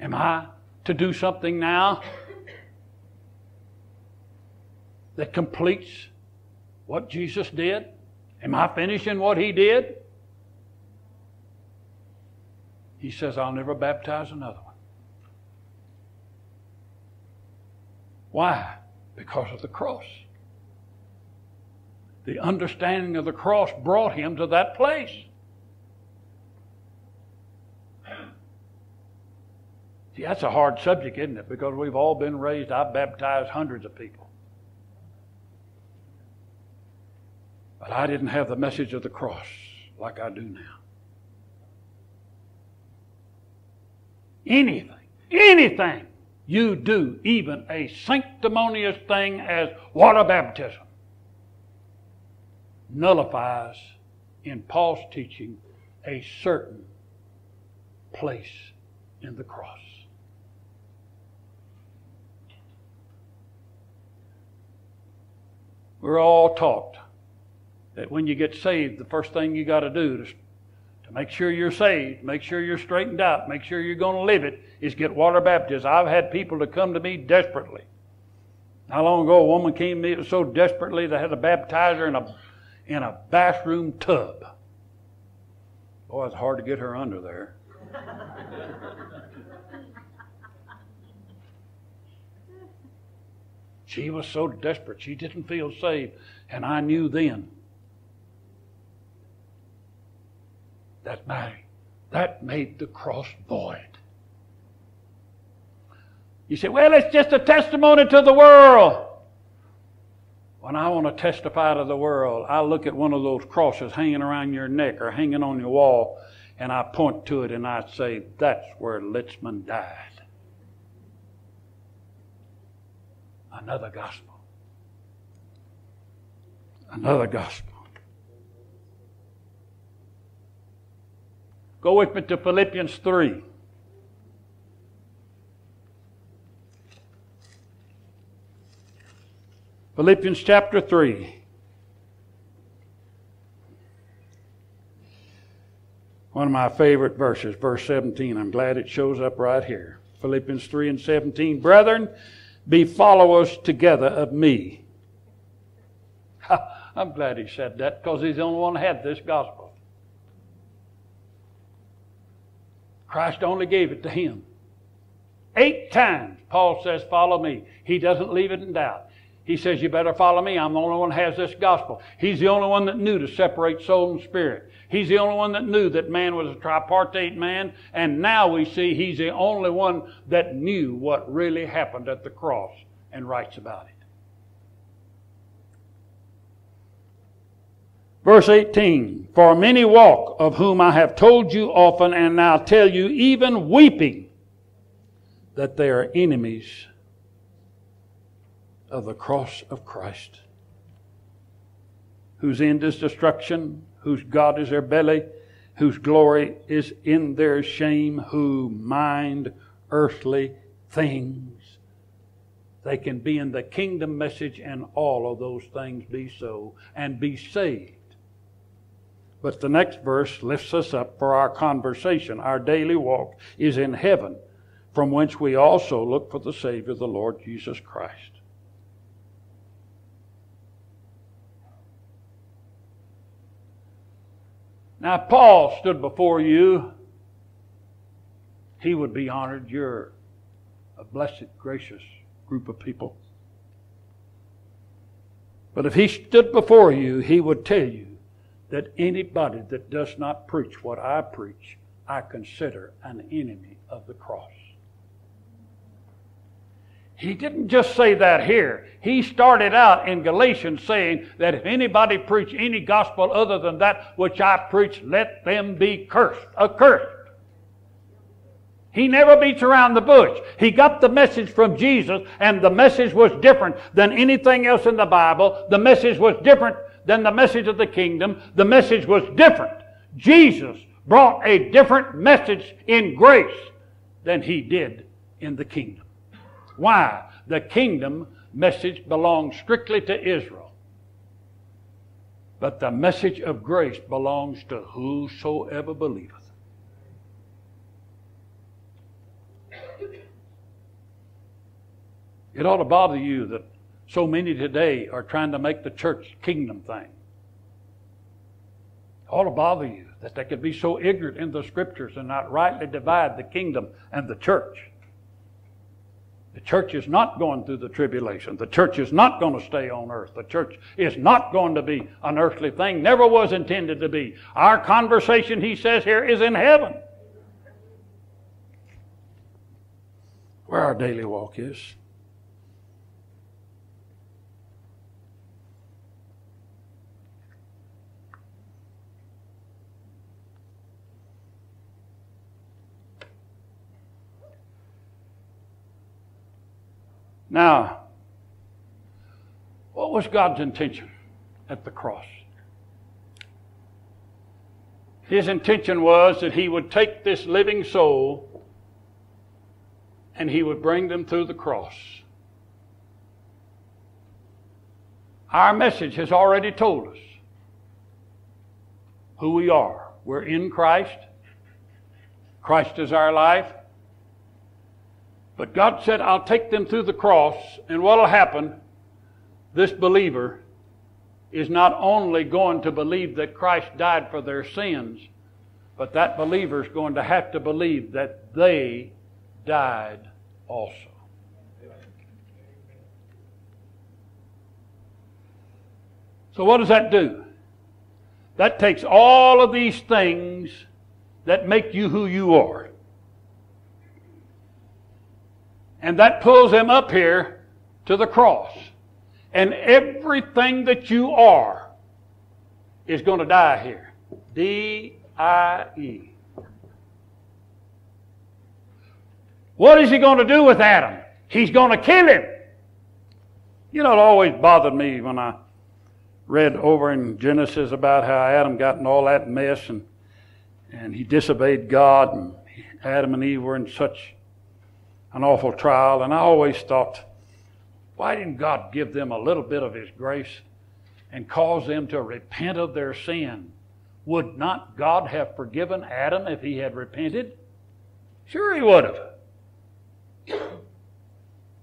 Am I to do something now that completes what Jesus did? Am I finishing what he did? He says, I'll never baptize another one. Why? Because of the cross. The understanding of the cross brought him to that place. See, that's a hard subject, isn't it? Because we've all been raised, I've baptized hundreds of people. But I didn't have the message of the cross like I do now. Anything, anything you do, even a sanctimonious thing as water baptism, nullifies, in Paul's teaching, a certain place in the cross. We're all taught that when you get saved, the first thing you got to do to, to make sure you're saved, make sure you're straightened out, make sure you're going to live it, is get water baptized. I've had people to come to me desperately. How long ago a woman came to me so desperately they had to baptize her in a, in a bathroom tub. Boy, it's hard to get her under there. She was so desperate. She didn't feel safe, And I knew then that made, that made the cross void. You say, well, it's just a testimony to the world. When I want to testify to the world, I look at one of those crosses hanging around your neck or hanging on your wall, and I point to it and I say, that's where Litzman died. Another gospel. Another gospel. Go with me to Philippians 3. Philippians chapter 3. One of my favorite verses, verse 17. I'm glad it shows up right here. Philippians 3 and 17. Brethren, be followers together of me. I'm glad he said that because he's the only one who had this gospel. Christ only gave it to him. Eight times Paul says, Follow me. He doesn't leave it in doubt. He says, You better follow me. I'm the only one that has this gospel. He's the only one that knew to separate soul and spirit. He's the only one that knew that man was a tripartite man. And now we see he's the only one that knew what really happened at the cross and writes about it. Verse 18 For many walk, of whom I have told you often, and now tell you, even weeping, that they are enemies of the cross of Christ, whose end is destruction, whose God is their belly, whose glory is in their shame, who mind earthly things. They can be in the kingdom message and all of those things be so and be saved. But the next verse lifts us up for our conversation. Our daily walk is in heaven, from whence we also look for the Savior, the Lord Jesus Christ. Now, if Paul stood before you. He would be honored. You're a blessed, gracious group of people. But if he stood before you, he would tell you that anybody that does not preach what I preach, I consider an enemy of the cross. He didn't just say that here. He started out in Galatians saying that if anybody preach any gospel other than that which I preach, let them be cursed, accursed. He never beats around the bush. He got the message from Jesus, and the message was different than anything else in the Bible. The message was different than the message of the kingdom. The message was different. Jesus brought a different message in grace than he did in the kingdom. Why? The kingdom message belongs strictly to Israel. But the message of grace belongs to whosoever believeth. It ought to bother you that so many today are trying to make the church kingdom thing. It ought to bother you that they could be so ignorant in the scriptures and not rightly divide the kingdom and the church. The church is not going through the tribulation. The church is not going to stay on earth. The church is not going to be an earthly thing. Never was intended to be. Our conversation, he says here, is in heaven. Where our daily walk is. Now, what was God's intention at the cross? His intention was that He would take this living soul and He would bring them through the cross. Our message has already told us who we are. We're in Christ. Christ is our life. But God said, I'll take them through the cross, and what'll happen? This believer is not only going to believe that Christ died for their sins, but that believer is going to have to believe that they died also. So, what does that do? That takes all of these things that make you who you are And that pulls them up here to the cross. And everything that you are is going to die here. D I E. What is he going to do with Adam? He's going to kill him. You know, it always bothered me when I read over in Genesis about how Adam got in all that mess and, and he disobeyed God and Adam and Eve were in such an awful trial, and I always thought, why didn't God give them a little bit of His grace and cause them to repent of their sin? Would not God have forgiven Adam if he had repented? Sure, he would have.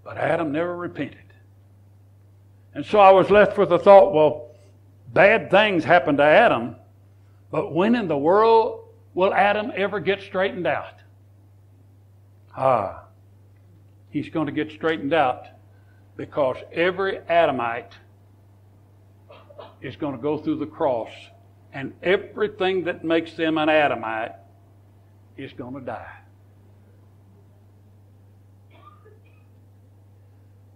But Adam never repented. And so I was left with the thought well, bad things happened to Adam, but when in the world will Adam ever get straightened out? Ah, he's going to get straightened out Because every Adamite is going to go through the cross, and everything that makes them an Adamite is going to die.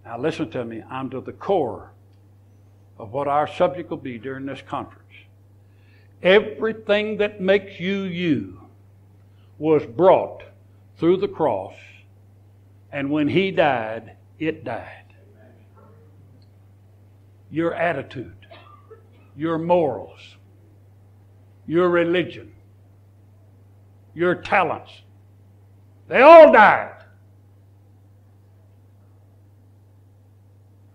Now, listen to me. I'm to the core of what our subject will be during this conference. Everything that makes you you was brought through the cross, and when He died, it died. Your attitude, your morals, your religion, your talents, they all died.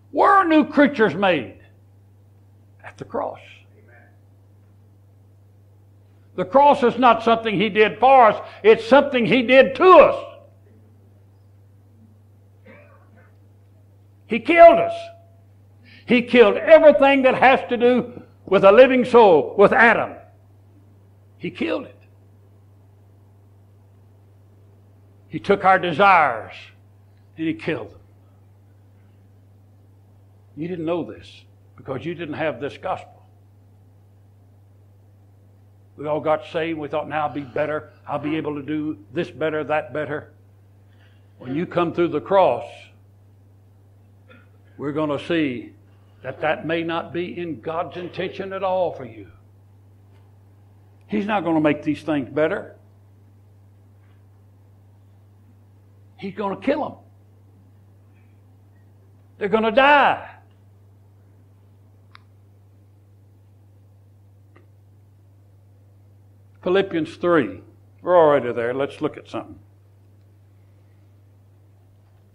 Where are new creatures made? At the cross. The cross is not something He did for us, it's something He did to us. He killed us. He killed everything that has to do with a living soul, with Adam. He killed it. He took our desires and He killed them. You didn't know this because you didn't have this gospel. We all got saved. We thought, now I'll be better. I'll be able to do this better, that better. When you come through the cross, we're going to see that that may not be in God's intention at all for you. He's not going to make these things better. He's going to kill them. They're going to die. Philippians 3. We're already there. Let's look at something.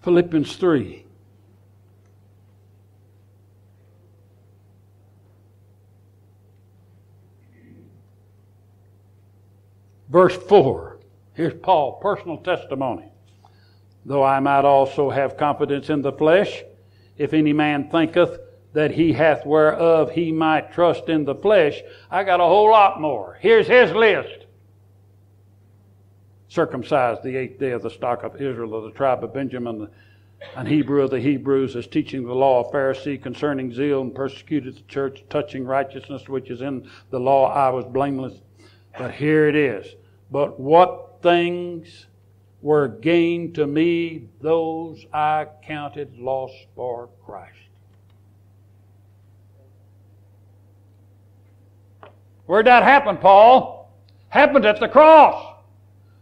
Philippians 3. Verse 4. Here's Paul, personal testimony. Though I might also have confidence in the flesh, if any man thinketh that he hath whereof he might trust in the flesh, I got a whole lot more. Here's his list. Circumcised the eighth day of the stock of Israel of the tribe of Benjamin, an Hebrew of the Hebrews, as teaching the law of Pharisee concerning zeal, and persecuted the church, touching righteousness which is in the law. I was blameless. But here it is. But what things were gained to me, those I counted loss for Christ. Where'd that happen, Paul? Happened at the cross.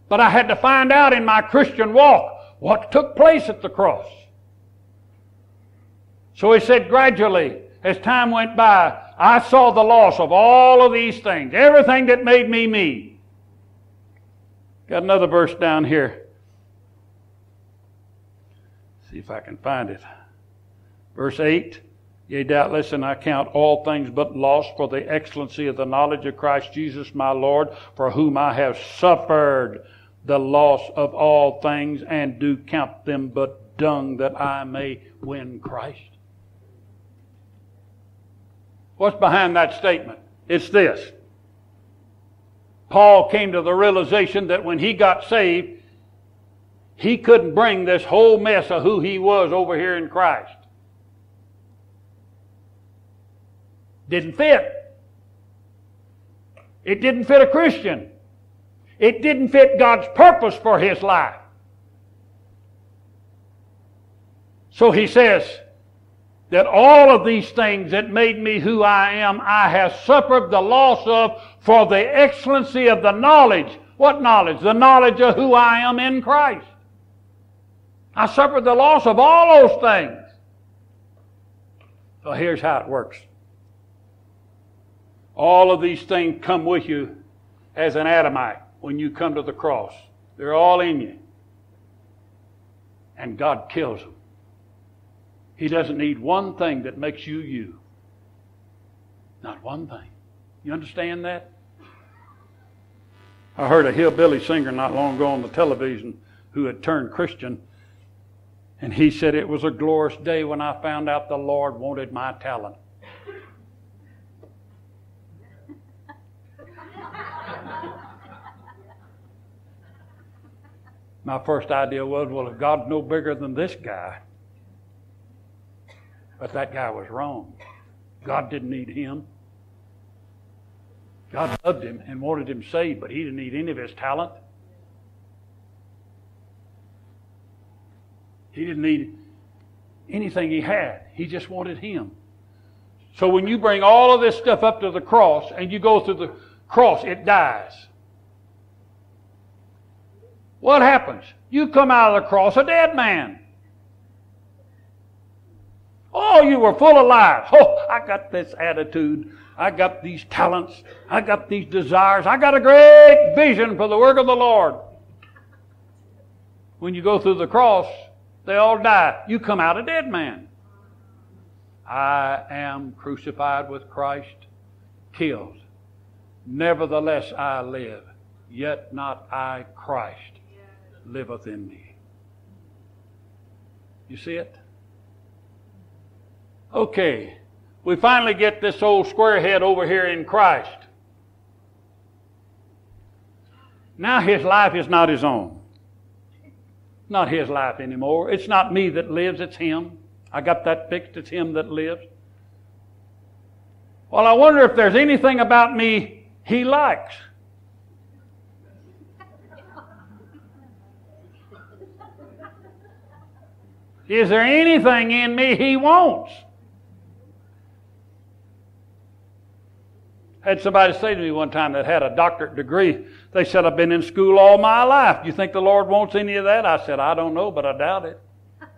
But I had to find out in my Christian walk what took place at the cross. So he said, gradually, as time went by, I saw the loss of all of these things, everything that made me me. Got another verse down here. See if I can find it. Verse 8. Yea, doubtless, and I count all things but loss for the excellency of the knowledge of Christ Jesus my Lord, for whom I have suffered the loss of all things, and do count them but dung that I may win Christ. What's behind that statement? It's this. Paul came to the realization that when he got saved, he couldn't bring this whole mess of who he was over here in Christ. Didn't fit. It didn't fit a Christian. It didn't fit God's purpose for his life. So he says that all of these things that made me who I am, I have suffered the loss of for the excellency of the knowledge. What knowledge? The knowledge of who I am in Christ. I suffered the loss of all those things. So here's how it works. All of these things come with you as an Adamite when you come to the cross. They're all in you. And God kills them. He doesn't need one thing that makes you you. Not one thing. You understand that? I heard a hillbilly singer not long ago on the television who had turned Christian, and he said it was a glorious day when I found out the Lord wanted my talent. My first idea was, well, if God's no bigger than this guy, But that guy was wrong. God didn't need him. God loved him and wanted him saved, but he didn't need any of his talent. He didn't need anything he had. He just wanted him. So when you bring all of this stuff up to the cross and you go through the cross, it dies. What happens? You come out of the cross a dead man. Oh, you were full of life. Oh, I got this attitude. I got these talents. I got these desires. I got a great vision for the work of the Lord. When you go through the cross, they all die. You come out a dead man. I am crucified with Christ, killed. Nevertheless I live, yet not I, Christ, liveth in me. You see it? Okay, we finally get this old squarehead over here in Christ. Now his life is not his own. Not his life anymore. It's not me that lives, it's him. I got that fixed. It's him that lives. Well, I wonder if there's anything about me he likes. Is there anything in me he wants? Had somebody say to me one time that had a doctorate degree. They said, I've been in school all my life. Do you think the Lord wants any of that? I said, I don't know, but I doubt it.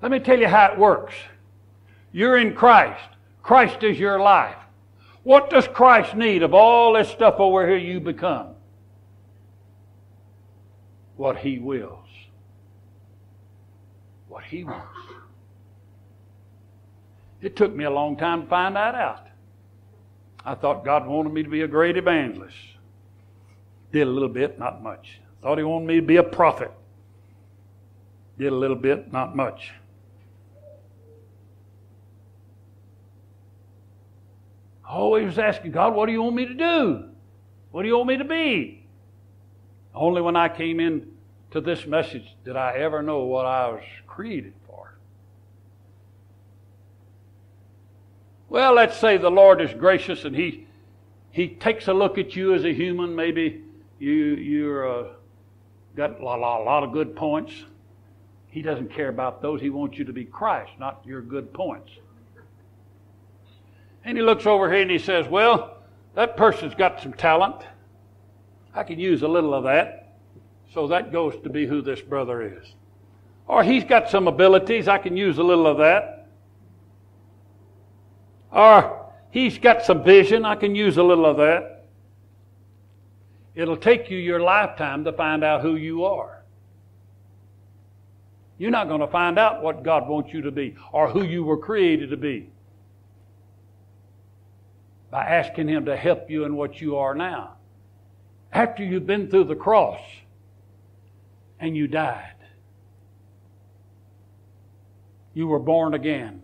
Let me tell you how it works. You're in Christ. Christ is your life. What does Christ need of all this stuff over here you become? What He wills. What He wants. It took me a long time to find that out. I thought God wanted me to be a great evangelist. Did a little bit, not much. Thought He wanted me to be a prophet. Did a little bit, not much. always was asking God, what do you want me to do? What do you want me to be? Only when I came in to this message did I ever know what I was created for. Well, let's say the Lord is gracious and He He takes a look at you as a human. Maybe you you're uh, got a lot, of good points. He doesn't care about those. He wants you to be Christ, not your good points. And he looks over here and he says, Well, that person's got some talent. I could use a little of that. So that goes to be who this brother is. Or he's got some abilities. I can use a little of that. Or he's got some vision. I can use a little of that. It'll take you your lifetime to find out who you are. You're not going to find out what God wants you to be or who you were created to be by asking Him to help you in what you are now. After you've been through the cross and you died, you were born again.